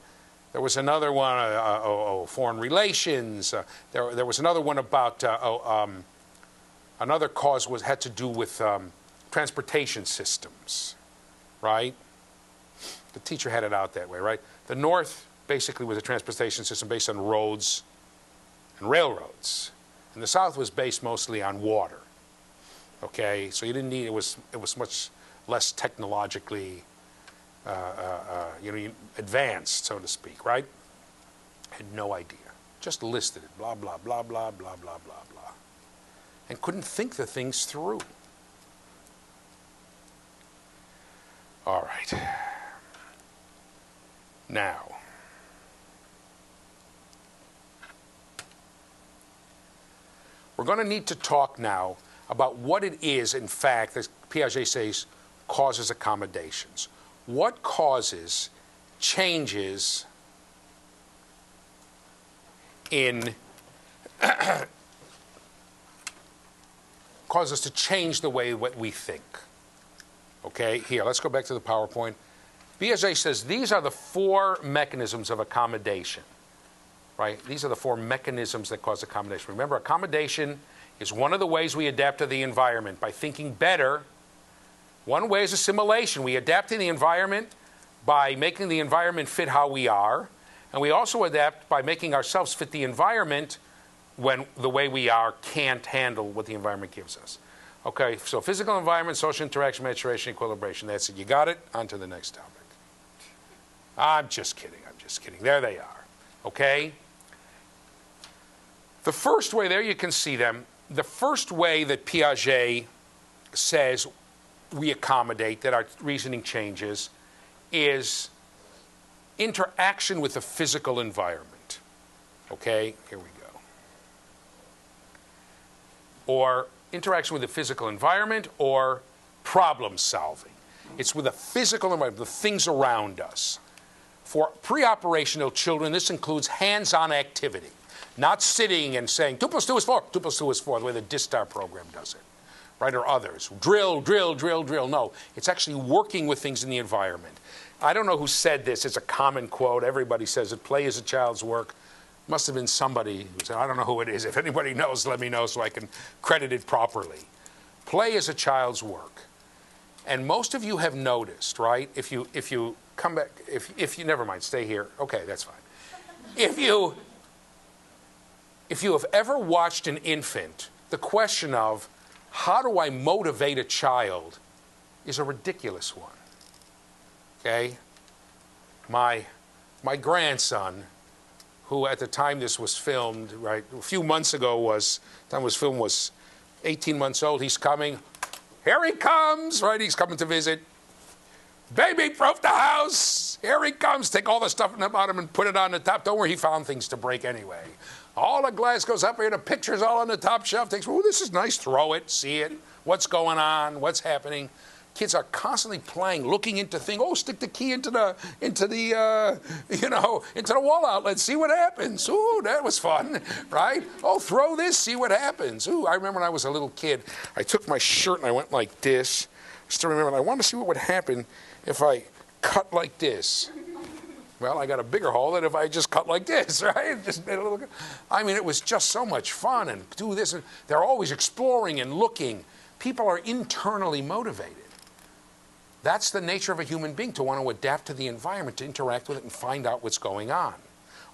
S1: there was another one, uh, uh, oh, oh, foreign relations. Uh, there, there was another one about, uh, oh, um, another cause was had to do with um, transportation systems, right? The teacher had it out that way, right? The North basically was a transportation system based on roads and railroads, and the South was based mostly on water. Okay, so you didn't need it was it was much less technologically Uh, uh, uh, you know, advanced, so to speak, right? Had no idea. Just listed it, blah, blah, blah, blah, blah, blah, blah, blah. And couldn't think the things through. All right. Now, we're going to need to talk now about what it is, in fact, that Piaget says causes accommodations what causes changes in [clears throat] cause us to change the way what we think. Okay, here, let's go back to the PowerPoint. Piaget says these are the four mechanisms of accommodation, right? These are the four mechanisms that cause accommodation. Remember, accommodation is one of the ways we adapt to the environment by thinking better. One way is assimilation. We adapt to the environment by making the environment fit how we are, and we also adapt by making ourselves fit the environment when the way we are can't handle what the environment gives us. Okay, so physical environment, social interaction, maturation, equilibration. That's it. You got it? On to the next topic. I'm just kidding. I'm just kidding. There they are. Okay? The first way, there you can see them. The first way that Piaget says we accommodate, that our reasoning changes, is interaction with the physical environment. Okay? Here we go. Or interaction with the physical environment or problem solving. It's with the physical environment, the things around us. For pre-operational children, this includes hands-on activity, not sitting and saying, 2 plus 2 is 4, 2 plus 2 is 4, the way the DISTAR program does it, right, or others. Drill, drill, drill, drill. No, it's actually working with things in the environment. I don't know who said this. It's a common quote. Everybody says it. Play is a child's work. Must have been somebody who said, I don't know who it is. If anybody [laughs] knows, let me know so I can credit it properly. Play is a child's work. And most of you have noticed, right? If you if you come back, if if you never mind, stay here. Okay, that's fine. If you if you have ever watched an infant, the question of how do I motivate a child is a ridiculous one. Okay? My my grandson who at the time this was filmed, right, a few months ago was, time it was filmed was 18 months old. He's coming. Here he comes, right? He's coming to visit. Baby broke the house. Here he comes. Take all the stuff in the bottom and put it on the top. Don't worry, he found things to break anyway. All the glass goes up here. The picture's all on the top shelf. Takes, oh, this is nice. Throw it. See it. What's going on? What's happening? Kids are constantly playing, looking into things. Oh, stick the key into the into the uh, [laughs] you know into the wall outlet. See what happens. Ooh, that was fun, right? Oh, throw this. See what happens. Ooh, I remember when I was a little kid. I took my shirt and I went like this. I still remember. I wanted to see what would happen if I cut like this. Well, I got a bigger hole than if I just cut like this, [laughs] right? Just made a little. I mean, it was just so much fun and do this. And they're always exploring and looking. People are internally motivated. That's the nature of a human being to want to adapt to the environment, to interact with it, and find out what's going on.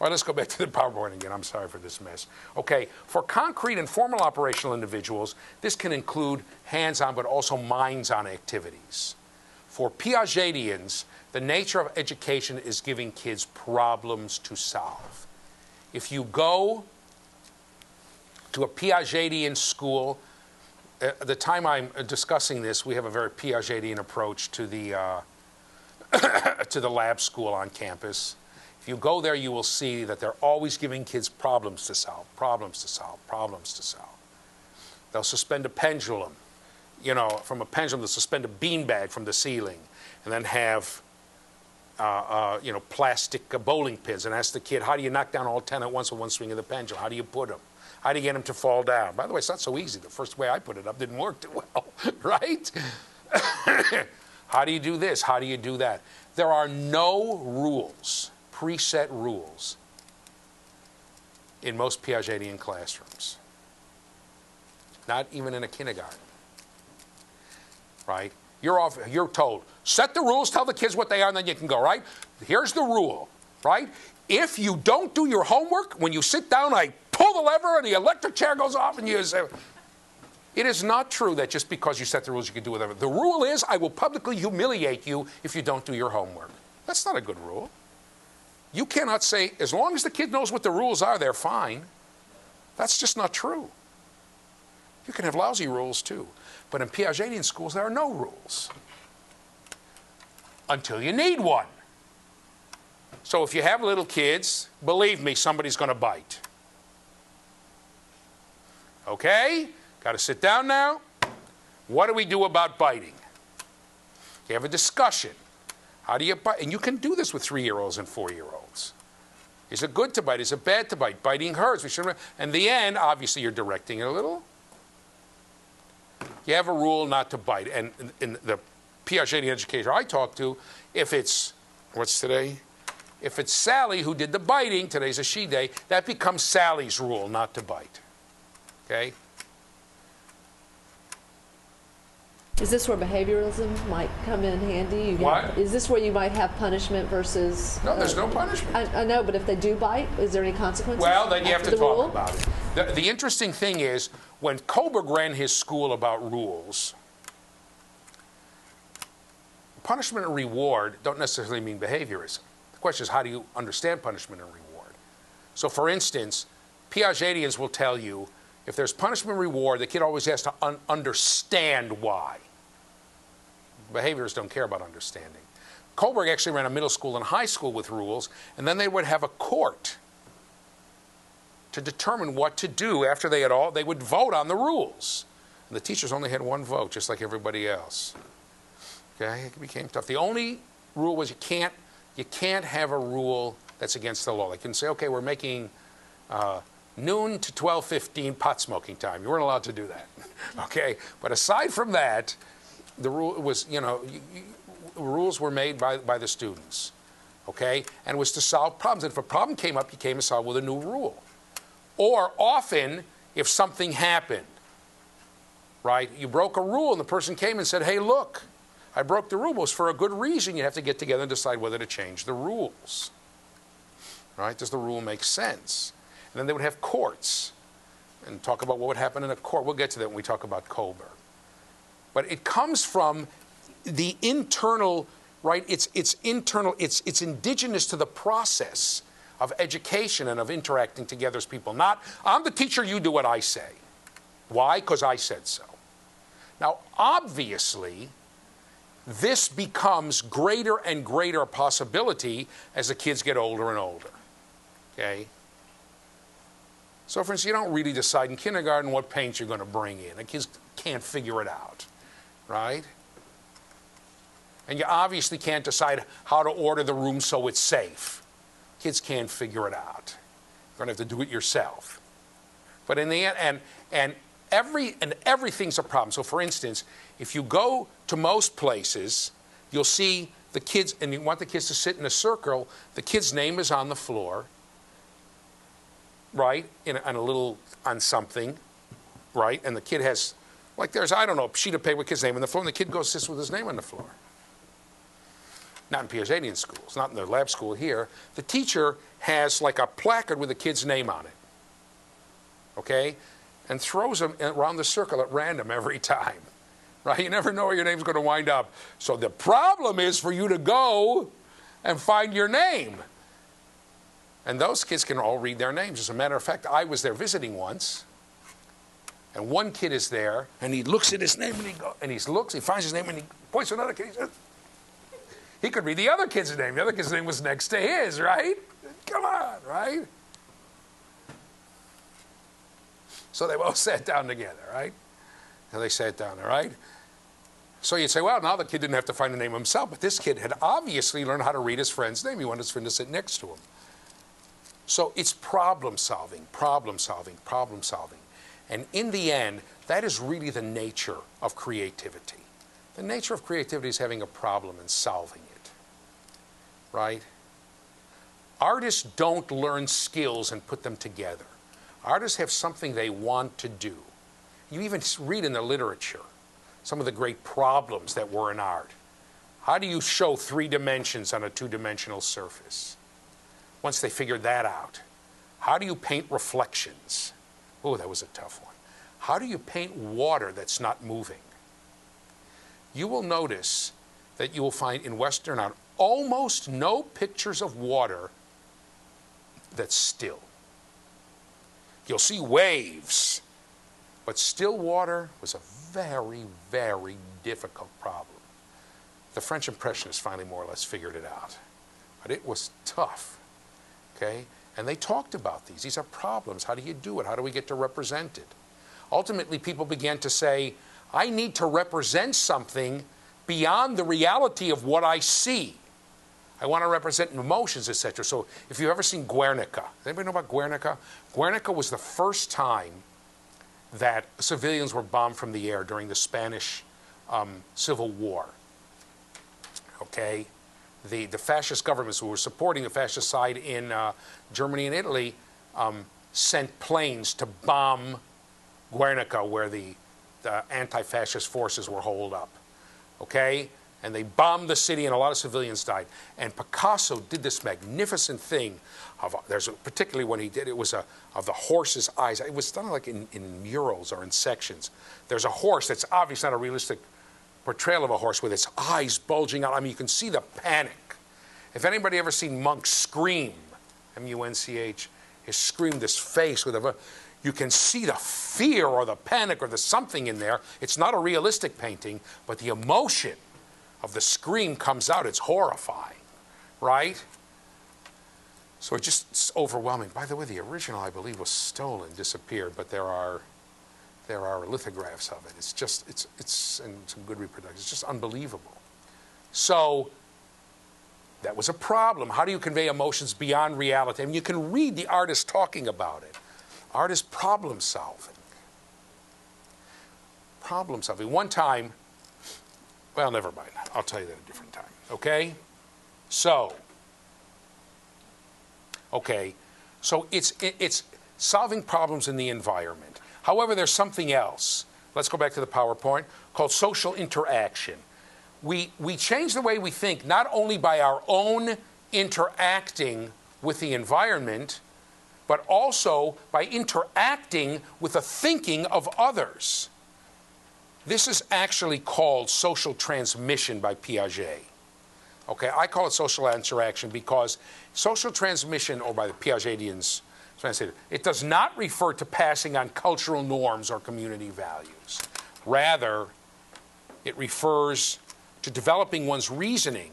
S1: All right, let's go back to the PowerPoint again. I'm sorry for this mess. Okay, for concrete and formal operational individuals, this can include hands on but also minds on activities. For Piagetians, the nature of education is giving kids problems to solve. If you go to a Piagetian school, at the time I'm discussing this, we have a very Piagetian approach to the, uh, [coughs] to the lab school on campus. If you go there, you will see that they're always giving kids problems to solve, problems to solve, problems to solve. They'll suspend a pendulum, you know, from a pendulum, they'll suspend a beanbag from the ceiling, and then have, uh, uh, you know, plastic uh, bowling pins, and ask the kid, how do you knock down all 10 at once with one swing of the pendulum? How do you put them? How do you get them to fall down? By the way, it's not so easy. The first way I put it up didn't work too well, [laughs] right? [coughs] How do you do this? How do you do that? There are no rules, preset rules, in most Piagetian classrooms. Not even in a kindergarten. Right? You're off, you're told, set the rules, tell the kids what they are, and then you can go, right? Here's the rule, right? If you don't do your homework, when you sit down, I pull the lever and the electric chair goes off and you say, it is not true that just because you set the rules you can do whatever. The rule is I will publicly humiliate you if you don't do your homework. That's not a good rule. You cannot say, as long as the kid knows what the rules are, they're fine. That's just not true. You can have lousy rules too. But in Piagetian schools, there are no rules until you need one. So if you have little kids, believe me, somebody's going to bite. Okay? Got to sit down now. What do we do about biting? You have a discussion. How do you bite? And you can do this with three year olds and four year olds. Is it good to bite? Is it bad to bite? Biting hurts. We should. In the end, obviously, you're directing it a little. You have a rule not to bite. And in, the Piagetian educator I talk to, if it's, what's today? If it's Sally who did the biting, today's a she day, that becomes Sally's rule not to bite. Okay?
S2: Is this where behavioralism might come in handy? Have, is this where you might have punishment versus?
S1: No, there's
S2: uh,
S1: no punishment.
S2: I, I know, but if they do bite, is there any consequences?
S1: Well, then you have to
S2: the
S1: talk
S2: rule?
S1: about it. The, the interesting thing is, when Kohlberg ran his school about rules, punishment and reward don't necessarily mean behaviorism. The question is, how do you understand punishment and reward? So, for instance, Piagetians will tell you if there's punishment and reward, the kid always has to un- understand why. Behaviorists don't care about understanding. Kohlberg actually ran a middle school and high school with rules, and then they would have a court to determine what to do after they had all they would vote on the rules. And the teachers only had one vote just like everybody else. Okay it became tough. The only rule was you can't you can't have a rule that's against the law. They can say okay we're making uh, noon to 12.15 pot smoking time. You weren't allowed to do that. [laughs] Okay? But aside from that the rule was you know you, you, rules were made by, by the students. Okay? And was to solve problems. And if a problem came up you came and solved with a new rule or often, if something happened, right, you broke a rule and the person came and said, hey, look, I broke the rule. It was for a good reason. You have to get together and decide whether to change the rules. Right? Does the rule make sense? And then they would have courts and talk about what would happen in a court. We'll get to that when we talk about Kohlberg. But it comes from the internal, right? It's, it's internal, it's, it's indigenous to the process of education and of interacting together as people. Not, I'm the teacher, you do what I say. Why? Because I said so. Now, obviously, this becomes greater and greater possibility as the kids get older and older. Okay? So, for instance, you don't really decide in kindergarten what paint you're going to bring in. The kids can't figure it out, right? And you obviously can't decide how to order the room so it's safe. Kids can't figure it out. You're going to have to do it yourself. But in the end, and, and, every, and everything's a problem. So, for instance, if you go to most places, you'll see the kids, and you want the kids to sit in a circle, the kid's name is on the floor, right? In a, on a little, on something, right? And the kid has, like, there's, I don't know, a sheet of paper with his name on the floor, and the kid goes, sits with his name on the floor not in Piagetian schools, not in the lab school here, the teacher has like a placard with a kid's name on it. Okay? And throws them around the circle at random every [laughs] time. Right? You never know where your name's going to wind up. So the problem is for you to go and find your name. And those kids can all read their names. As a matter of fact, I was there visiting once. And one kid is there, and he looks at his name, and he go, and he looks, he finds his name, and he points to another kid. He says, he could read the other kid's name. The other kid's name was next to his, right? Come on, right? So they both [laughs] sat down together, right? And they sat down, all right? So you'd say, well, now the kid didn't have to find the name himself, but this kid had obviously learned how to read his friend's name. He wanted his friend to sit next to him. So it's problem solving, problem solving, problem solving. And in the end, that is really the nature of creativity. The nature of creativity is having a problem and solving it. Right? Artists don't learn skills and put them together. Artists have something they want to do. You even read in the literature some of the great problems that were in art. How do you show three dimensions on a two dimensional surface? Once they figured that out, how do you paint reflections? Oh, that was a tough one. How do you paint water that's not moving? you will notice that you will find in Western art almost no pictures of water that's still. You'll see waves, but still water was a very, very difficult problem. The French Impressionists finally more or less figured it out, but it was tough. Okay? And they talked about these. These are problems. How do you do it? How do we get to represent it? Ultimately, people began to say, I need to represent something beyond the reality of what I see. I want to represent emotions, etc. So, if you've ever seen Guernica, anybody know about Guernica? Guernica was the first time that civilians were bombed from the air during the Spanish um, Civil War. Okay? The, the fascist governments who were supporting the fascist side in uh, Germany and Italy um, sent planes to bomb Guernica, where the, the anti fascist forces were holed up. Okay? And they bombed the city, and a lot of civilians died. And Picasso did this magnificent thing. Of, there's a, particularly when he did it was a, of the horse's eyes. It was done like in, in murals or in sections. There's a horse that's obviously not a realistic portrayal of a horse with its eyes bulging out. I mean, you can see the panic. If anybody ever seen Munch scream, M-U-N-C-H, he screamed this face with a, you can see the fear or the panic or the something in there. It's not a realistic painting, but the emotion of the scream comes out. It's horrifying, right? So it just it's overwhelming. By the way, the original, I believe, was stolen, disappeared, but there are there are lithographs of it. It's just it's it's and some good reproductions. It's just unbelievable. So that was a problem. How do you convey emotions beyond reality? I mean, you can read the artist talking about it. Art is problem solving. Problem solving. One time, well, never mind. I'll tell you that a different time. Okay? So, okay, so it's, it's solving problems in the environment. However, there's something else. Let's go back to the PowerPoint called social interaction. We, we change the way we think not only by our own interacting with the environment, but also by interacting with the thinking of others. This is actually called social transmission by Piaget. Okay, I call it social interaction because social transmission, or by the Piagetians, it does not refer to passing on cultural norms or community values. Rather, it refers to developing one's reasoning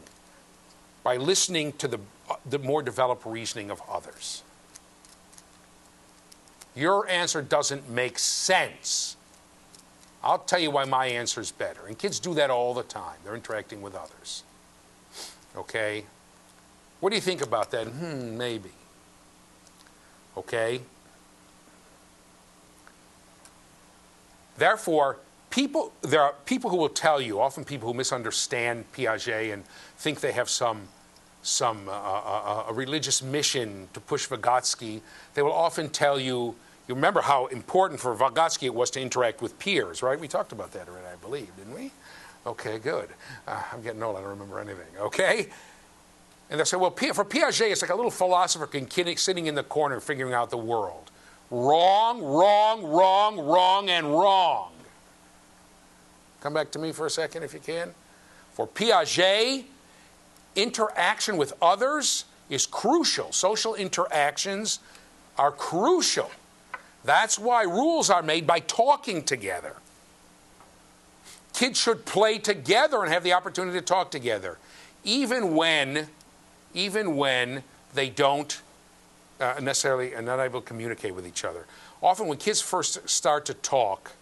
S1: by listening to the, the more developed reasoning of others. Your answer doesn't make sense. I'll tell you why my answer is better. And kids do that all the time. They're interacting with others. Okay? What do you think about that? Hmm, maybe. Okay? Therefore, people, there are people who will tell you, often people who misunderstand Piaget and think they have some, some uh, uh, uh, a religious mission to push Vygotsky, they will often tell you, you remember how important for Vygotsky it was to interact with peers, right? We talked about that already, I believe, didn't we? Okay, good. Uh, I'm getting old, I don't remember anything, okay? And they say, well, for Piaget, it's like a little philosopher sitting in the corner figuring out the world. Wrong, wrong, wrong, wrong, and wrong. Come back to me for a second if you can. For Piaget, interaction with others is crucial. Social interactions are crucial. That's why rules are made by talking together. Kids should play together and have the opportunity to talk together, even when, even when they don't uh, necessarily are not able to communicate with each other. Often, when kids first start to talk,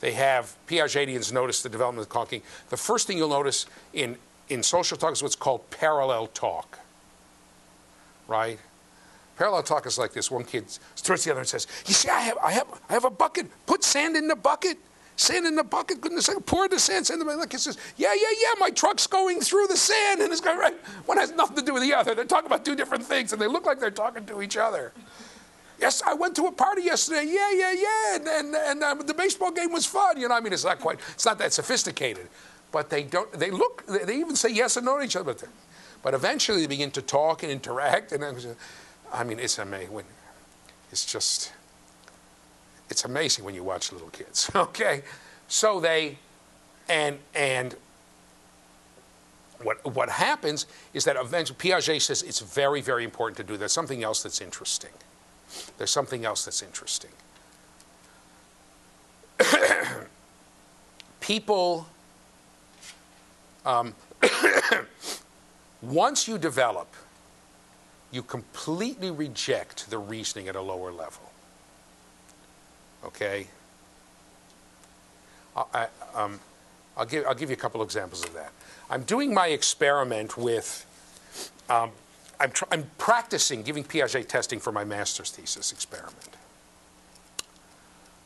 S1: they have Piagetians notice the development of talking. The first thing you'll notice in in social talk is what's called parallel talk. Right? Parallel talk is like this. One kid turns to the other and says, "You see, I have, I have, I have a bucket. Put sand in the bucket. Sand in the bucket. Goodness sake, pour the sand. Sand in the bucket." Kid says, "Yeah, yeah, yeah. My truck's going through the sand, and it's going right." One has nothing to do with the other. They're talking about two different things, and they look like they're talking to each other. Yes, I went to a party yesterday. Yeah, yeah, yeah. And and, and um, the baseball game was fun. You know, I mean, it's not quite, it's not that sophisticated, but they don't. They look. They, even say yes and no to each other. But, but eventually, they begin to talk and interact. And then- I mean, it's amazing. When, it's just, it's amazing when you watch little kids. [laughs] Okay, so they, and and what, what happens is that eventually Piaget says it's very, very important to do. There's something else that's interesting. There's something else that's interesting. [coughs] People, um, [coughs] once you develop, you completely reject the reasoning at a lower level. Okay? I, um, I'll, give, I'll give you a couple examples of that. I'm doing my experiment with, um, I'm, I'm practicing giving Piaget testing for my master's thesis experiment.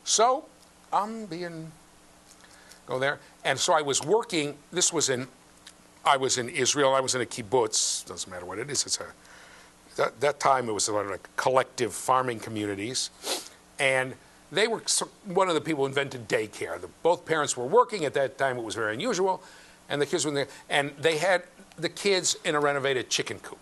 S1: So I'm being go there, and so I was working. This was in, I was in Israel. I was in a kibbutz. Doesn't matter what it is. It's a that, that time it was lot of like collective farming communities, and they were one of the people who invented daycare. The, both parents were working at that time. It was very unusual, and the kids were there, and they had the kids in a renovated chicken coop.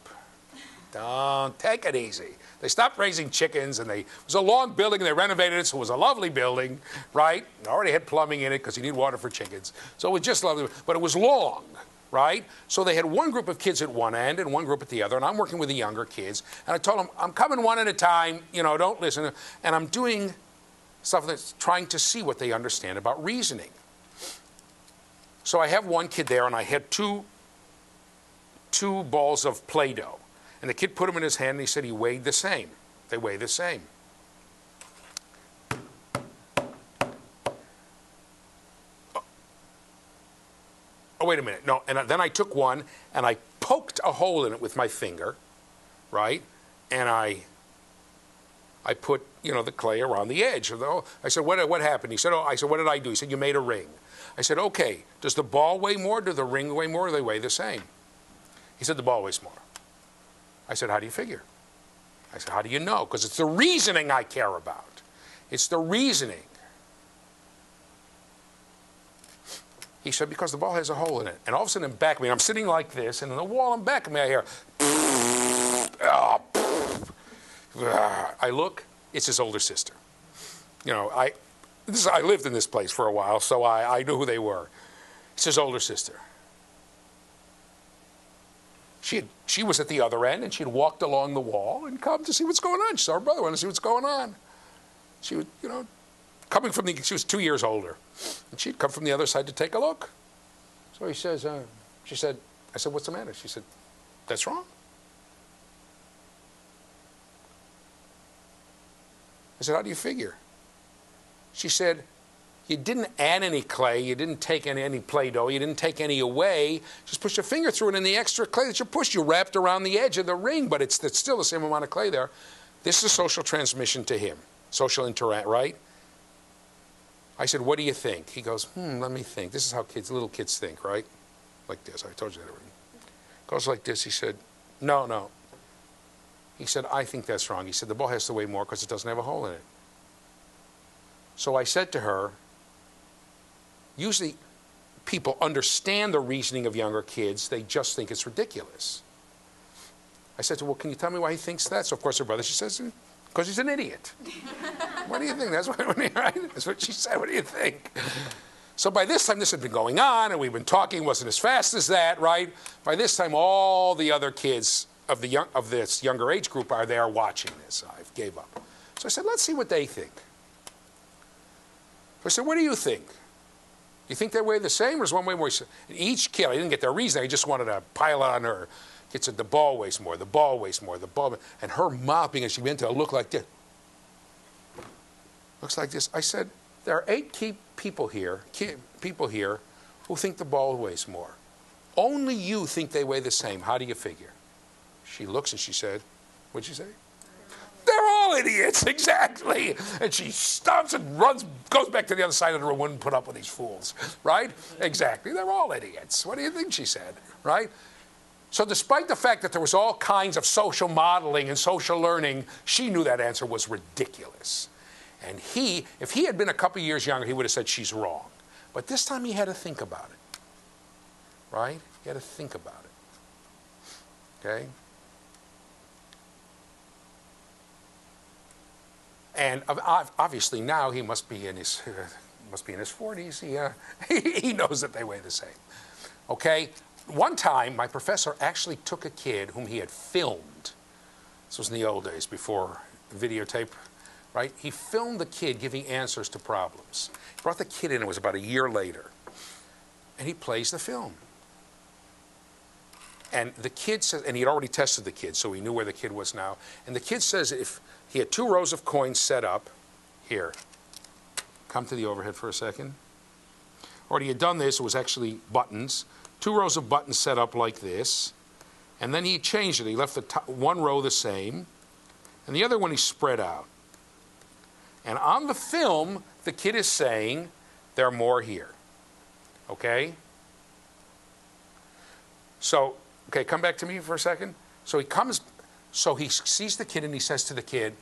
S1: Don't take it easy. They stopped raising chickens, and they it was a long building. and They renovated it, so it was a lovely building, right? It already had plumbing in it because you need water for chickens. So it was just lovely, but it was long, right? So they had one group of kids at one end and one group at the other, and I'm working with the younger kids. And I told them, I'm coming one at a time. You know, don't listen. And I'm doing stuff that's trying to see what they understand about reasoning. So I have one kid there, and I had two two balls of Play-Doh. And the kid put them in his hand and he said he weighed the same. They weigh the same. Wait a minute. No, and then I took one and I poked a hole in it with my finger, right? And I I put, you know, the clay around the edge. I said, what, what happened? He said, oh, I said, what did I do? He said, you made a ring. I said, okay, does the ball weigh more? Do the ring weigh more? They weigh the same? He said, the ball weighs more. I said, how do you figure? I said, how do you know? Because it's the reasoning I care about. It's the reasoning. He said, because the ball has a hole in it. And all of a sudden back of me, I'm sitting like this, and in the wall in back of me, I hear, ah. I look, it's his older sister. You know, I, this, I lived in this place for a while, so I, I knew who they were. It's his older sister. She, had, she was at the other end, and she had walked along the wall and come to see what's going on. She saw her brother, wanted to see what's going on. She would, you know, coming from the, she was two years older, and she'd come from the other side to take a look. So he says, uh, she said, I said, what's the matter? She said, that's wrong. I said, how do you figure? She said, you didn't add any clay, you didn't take any, any Play-Doh, you didn't take any away. Just push your finger through it, and the extra clay that you pushed, you wrapped around the edge of the ring, but it's, it's still the same amount of clay there. This is social transmission to him, social interact, right? I said, what do you think? He goes, hmm, let me think. This is how kids, little kids think, right? Like this. I told you that already. Goes like this. He said, no, no. He said, I think that's wrong. He said, the ball has to weigh more because it doesn't have a hole in it. So I said to her, usually people understand the reasoning of younger kids, they just think it's ridiculous. I said to her, Well, can you tell me why he thinks that? So, of course, her brother, she says, Because he's an idiot. what do you think? That's what, [laughs] right? That's what she said. What do you think? So by this time, this had been going on, and we've been talking. wasn't as fast as that, right? By this time, all the other kids of the young, of this younger age group are there watching this. I gave up. So I said, let's see what they think. So I said, what do you think? You think they weigh the same, or is one way more? And each kid, I didn't get their reason. I just wanted to pile on her. Kid said, the ball weighs more, the ball weighs more, the ball. And her mopping as she went to look like this. Looks like this. I said, there are eight key people here, key people here, who think the ball weighs more. Only you think they weigh the same. How do you figure? She looks and she said, what'd she say? They're all idiots, [laughs] exactly. And she stomps and runs, goes back to the other side of the room, wouldn't put up with these fools, right? Exactly. They're all idiots. What do you think she said, right? So, despite the fact that there was all kinds of social modeling and social learning, she knew that answer was ridiculous. And he, if he had been a couple years younger, he would have said she's wrong. But this time he had to think about it, right? He had to think about it. Okay? And obviously now he must be in his uh, [laughs] must be in his 40s. He, uh, [laughs] he knows that they weigh the same. Okay. One time, my professor actually took a kid whom he had filmed. This was in the old days before videotape, right? He filmed the kid giving answers to problems. He brought the kid in. It was about a year later, and he plays the film. And the kid says, and he had already tested the kid, so he knew where the kid was now. And the kid says if he had two rows of coins set up here. Come to the overhead for a second. Already had done this, it was actually buttons. Two rows of buttons set up like this. And then he changed it. He left the top, one row the same, and the other one he spread out. And on the film, the kid is saying, there are more here. Okay? So, okay, come back to me for a second. So he comes, so he sees the kid and he says to the kid,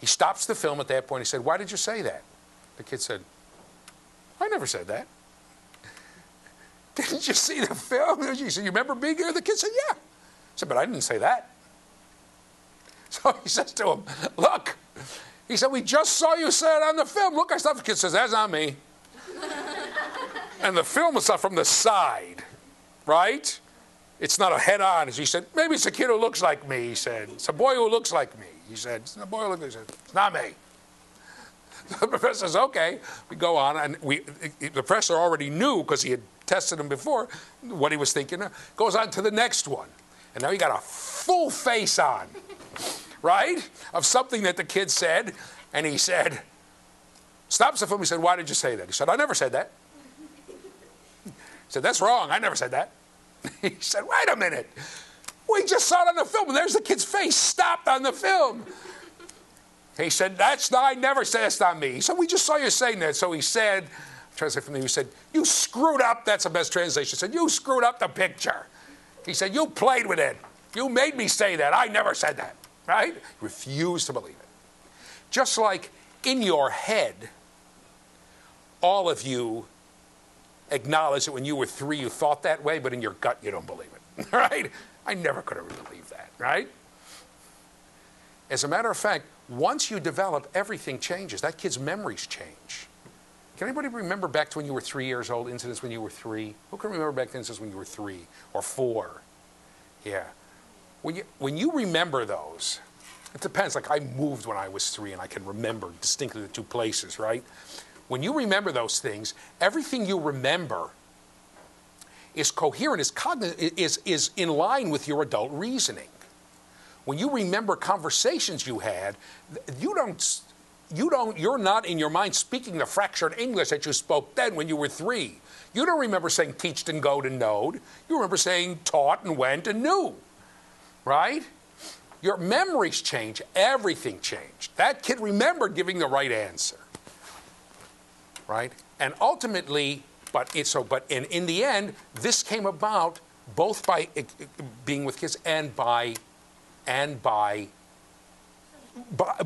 S1: he stops the film at that point. He said, Why did you say that? The kid said, I never said that. [laughs] Didn't you see the film? He said, You remember being here? The kid said, Yeah. He said, But I didn't say that. [laughs] So he says to him, Look, he said, We just saw you say it on the film. Look, I stopped. The kid says, That's not me. and the film was from the side, right? It's not a head on. He said, Maybe it's a kid who looks like me. He said, It's a boy who looks like me. He said, It's a boy who looks like me. He said, It's not me. [laughs] The professor says, okay. We go on, and we, the professor already knew because he had tested him before what he was thinking. Goes on to the next one. And now he got a full face on, right? Of something that the kid said. And he said, stops the film. He said, why did you say that? He said, I never said that. He said, that's wrong. I never said that. [laughs] He said, wait a minute. We just saw it on the film, and there's the kid's face stopped on the film. He said, That's not, I never said that's not me. He said, We just saw you saying that. So he said, translate from me, he said, You screwed up. That's the best translation. He said, You screwed up the picture. He said, You played with it. You made me say that. I never said that. Right? He refused to believe it. Just like in your head, all of you acknowledge that when you were three, you thought that way, but in your gut, you don't believe it. [laughs] Right? I never could have believed that. Right? As a matter of fact, once you develop, everything changes. That kid's memories change. Can anybody remember back to when you were three years old, incidents when you were three? Who can remember back to incidents when you were three or four? Yeah. When you, when you remember those, it depends. Like I moved when I was three and I can remember distinctly the two places, right? When you remember those things, everything you remember is coherent, is, cogn- is, is in line with your adult reasoning when you remember conversations you had, you don't, you don't, you're not in your mind speaking the fractured English that you spoke then when you were three. You don't remember saying teached and go and knowed. You remember saying taught and went and knew, right? Your memories change. Everything changed. That kid remembered giving the right answer, right? And ultimately, but it's so. But in in the end, this came about both by eh, being with kids and by and by,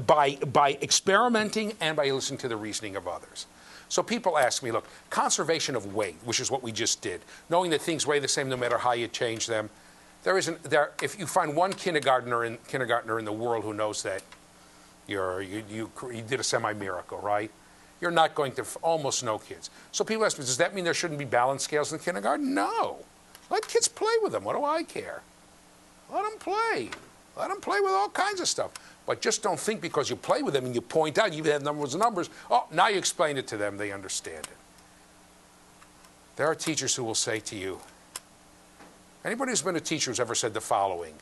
S1: by, by, experimenting and by listening to the reasoning of others. So people ask me, look, conservation of weight, which is what we just did, knowing that things weigh the same no matter how you change them. There isn't there. If you find one kindergartner in kindergartner in the world who knows that, you're you you, you did a semi miracle, right? You're not going to almost no kids. So people ask me, does that mean there shouldn't be balance scales in kindergarten? No. Let kids play with them. What do I care? Let them play. Let them play with all kinds of stuff. But just don't think because you play with them and you point out, you have numbers and numbers, oh, now you explain it to them, they understand it. There are teachers who will say to you, anybody who's been a teacher who's ever said the following,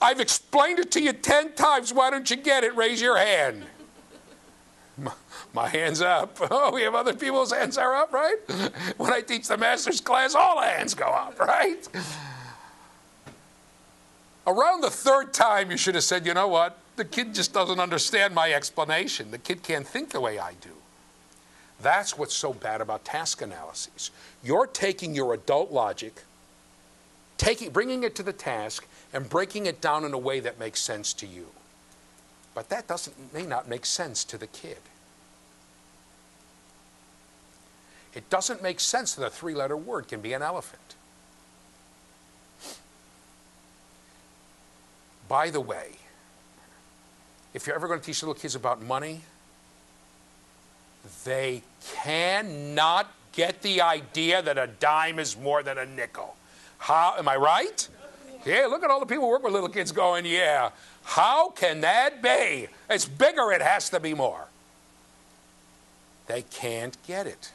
S1: I've explained it to you 10 times, why don't you get it? Raise your hand. [laughs] My, my hand's up. [laughs] Oh, we have other people's hands are up, right? [laughs] When I teach the master's class, all hands go up, right? Around the third time, you should have said, you know what? The kid just doesn't understand my explanation. The kid can't think the way I do. That's what's so bad about task analyses. You're taking your adult logic, taking, bringing it to the task, and breaking it down in a way that makes sense to you. But that doesn't, may not make sense to the kid. It doesn't make sense that a three letter word can be an elephant. By the way, if you're ever going to teach little kids about money, they cannot get the idea that a dime is more than a nickel. How am I right? Yeah, look at all the people who work with little kids going, yeah. How can that be? It's bigger, it has to be more. They can't get it.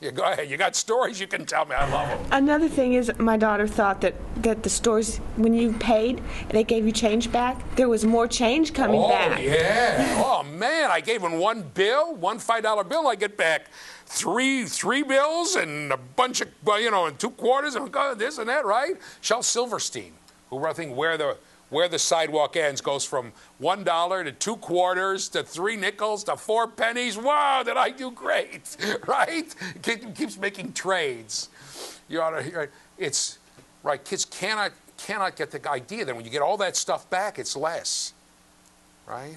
S1: Yeah, go ahead. You got stories you can tell me. I love them.
S6: Another thing is, my daughter thought that, that the stores, when you paid, they gave you change back. There was more change coming
S1: oh,
S6: back.
S1: yeah. Oh man, I gave him one bill, one five dollar bill. I get back three three bills and a bunch of you know, and two quarters and this and that, right? Shel Silverstein, who I think where the where the sidewalk ends goes from one dollar to two quarters to three nickels to four pennies. Wow, did I do great, [laughs] right? It keeps making trades. You ought to. It's right. Kids cannot cannot get the idea that when you get all that stuff back, it's less, right?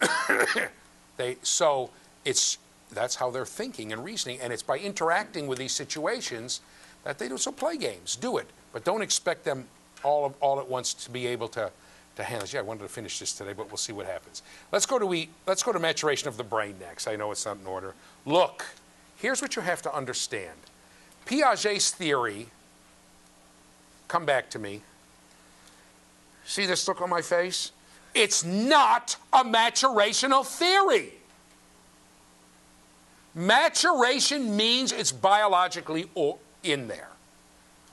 S1: [coughs] they so it's that's how they're thinking and reasoning, and it's by interacting with these situations that they do. So play games, do it, but don't expect them all of, all at once to be able to to handle. Yeah, I wanted to finish this today, but we'll see what happens. Let's go to we let's go to maturation of the brain next. I know it's not in order. Look, here's what you have to understand. Piaget's theory. Come back to me. See this look on my face? It's not a maturational theory. Maturation means it's biologically in there.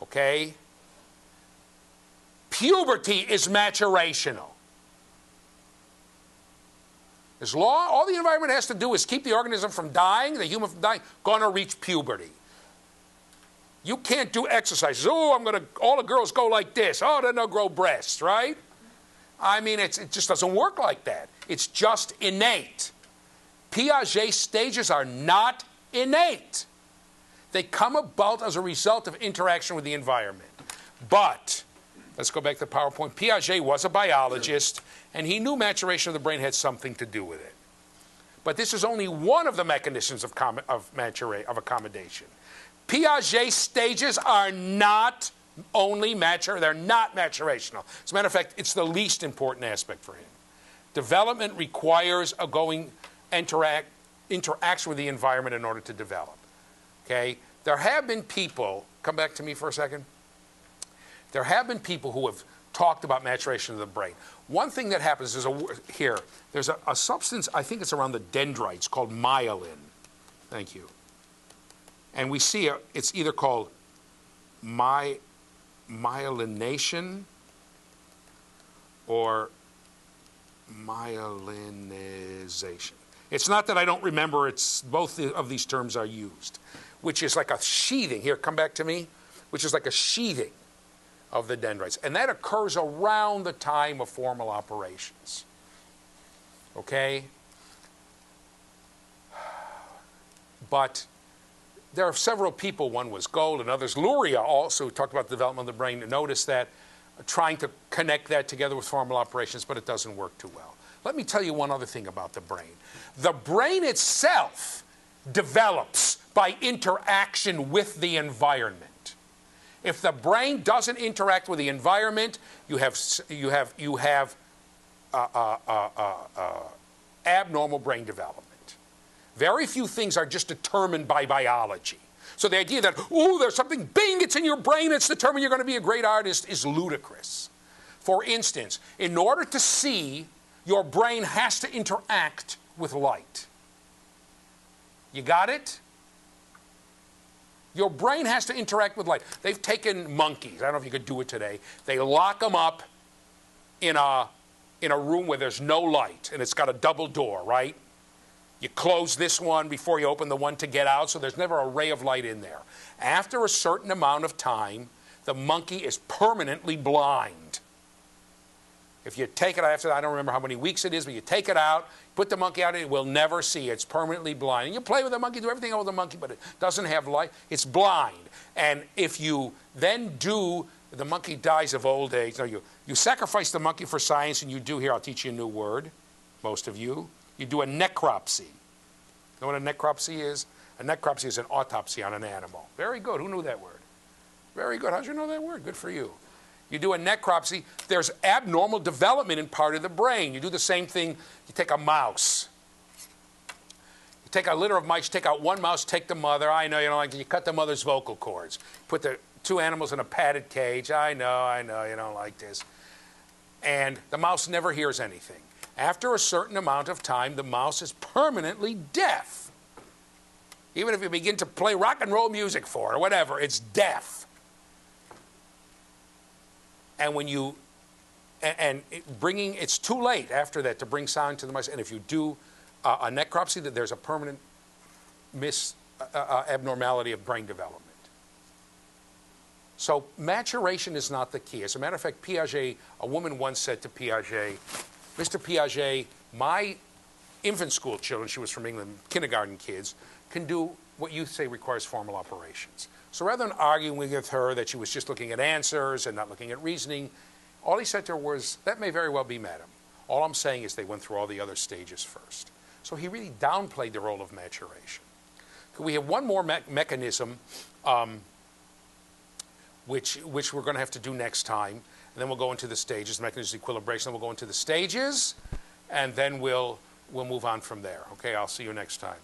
S1: Okay? Puberty is maturational. As long, all the environment has to do is keep the organism from dying, the human from dying, gonna reach puberty. You can't do exercises. Oh, I'm gonna, all the girls go like this. Oh, then they'll grow breasts, right? I mean, it's, it just doesn't work like that. It's just innate. Piaget stages are not innate. They come about as a result of interaction with the environment. But, let's go back to PowerPoint. Piaget was a biologist, and he knew maturation of the brain had something to do with it. But this is only one of the mechanisms of, of, matura- of accommodation. Piaget stages are not only mature, they're not maturational. As a matter of fact, it's the least important aspect for him. Development requires a going interact interaction with the environment in order to develop. Okay? There have been people, come back to me for a second. There have been people who have talked about maturation of the brain. One thing that happens is a here, there's a, a substance, I think it's around the dendrites called myelin. Thank you. And we see a, it's either called my myelination or myelinization. It's not that I don't remember, it's both of these terms are used, which is like a sheathing. Here, come back to me, which is like a sheathing of the dendrites. And that occurs around the time of formal operations. Okay? But there are several people, one was Gold and others. Luria also talked about the development of the brain. Notice that trying to connect that together with formal operations, but it doesn't work too well. Let me tell you one other thing about the brain. The brain itself develops by interaction with the environment. If the brain doesn't interact with the environment, you have, you have, you have uh, uh, uh, uh, uh abnormal brain development. Very few things are just determined by biology. So the idea that, oh, there's something, bing, it's in your brain, it's determined you're going to be a great artist is ludicrous. For instance, in order to see, your brain has to interact with light. You got it? Your brain has to interact with light. They've taken monkeys, I don't know if you could do it today, they lock them up in a, in a room where there's no light and it's got a double door, right? You close this one before you open the one to get out, so there's never a ray of light in there. After a certain amount of time, the monkey is permanently blind. If you take it out after, I don't remember how many weeks it is, but you take it out, put the monkey out, and it will never see. It's permanently blind. And you play with the monkey, do everything with the monkey, but it doesn't have light. It's blind. And if you then do, the monkey dies of old age. No, you, you sacrifice the monkey for science, and you do here, I'll teach you a new word, most of you. You do a necropsy. You know what a necropsy is? A necropsy is an autopsy on an animal. Very good. Who knew that word? Very good. How'd you know that word? Good for you. You do a necropsy, there's abnormal development in part of the brain. You do the same thing, you take a mouse. You take a litter of mice, take out one mouse, take the mother. I know you don't like it. You cut the mother's vocal cords. Put the two animals in a padded cage. I know, I know, you don't like this. And the mouse never hears anything. After a certain amount of time, the mouse is permanently deaf. Even if you begin to play rock and roll music for it or whatever, it's deaf. And when you, and, bringing, it's too late after that to bring sound to the mouse. And if you do uh, a necropsy, that there's a permanent mis, uh, uh, abnormality of brain development. So maturation is not the key. As a matter of fact, Piaget, a woman once said to Piaget, Mr. Piaget, my infant school children, she was from England, kindergarten kids, can do what you say requires formal operations. So rather than arguing with her that she was just looking at answers and not looking at reasoning, all he said to her was, That may very well be, madam. All I'm saying is they went through all the other stages first. So he really downplayed the role of maturation. We have one more me- mechanism um, which, which we're going to have to do next time. And then we'll go into the stages, mechanism of equilibration. Then we'll go into the stages, and then we'll, we'll move on from there. Okay, I'll see you next time.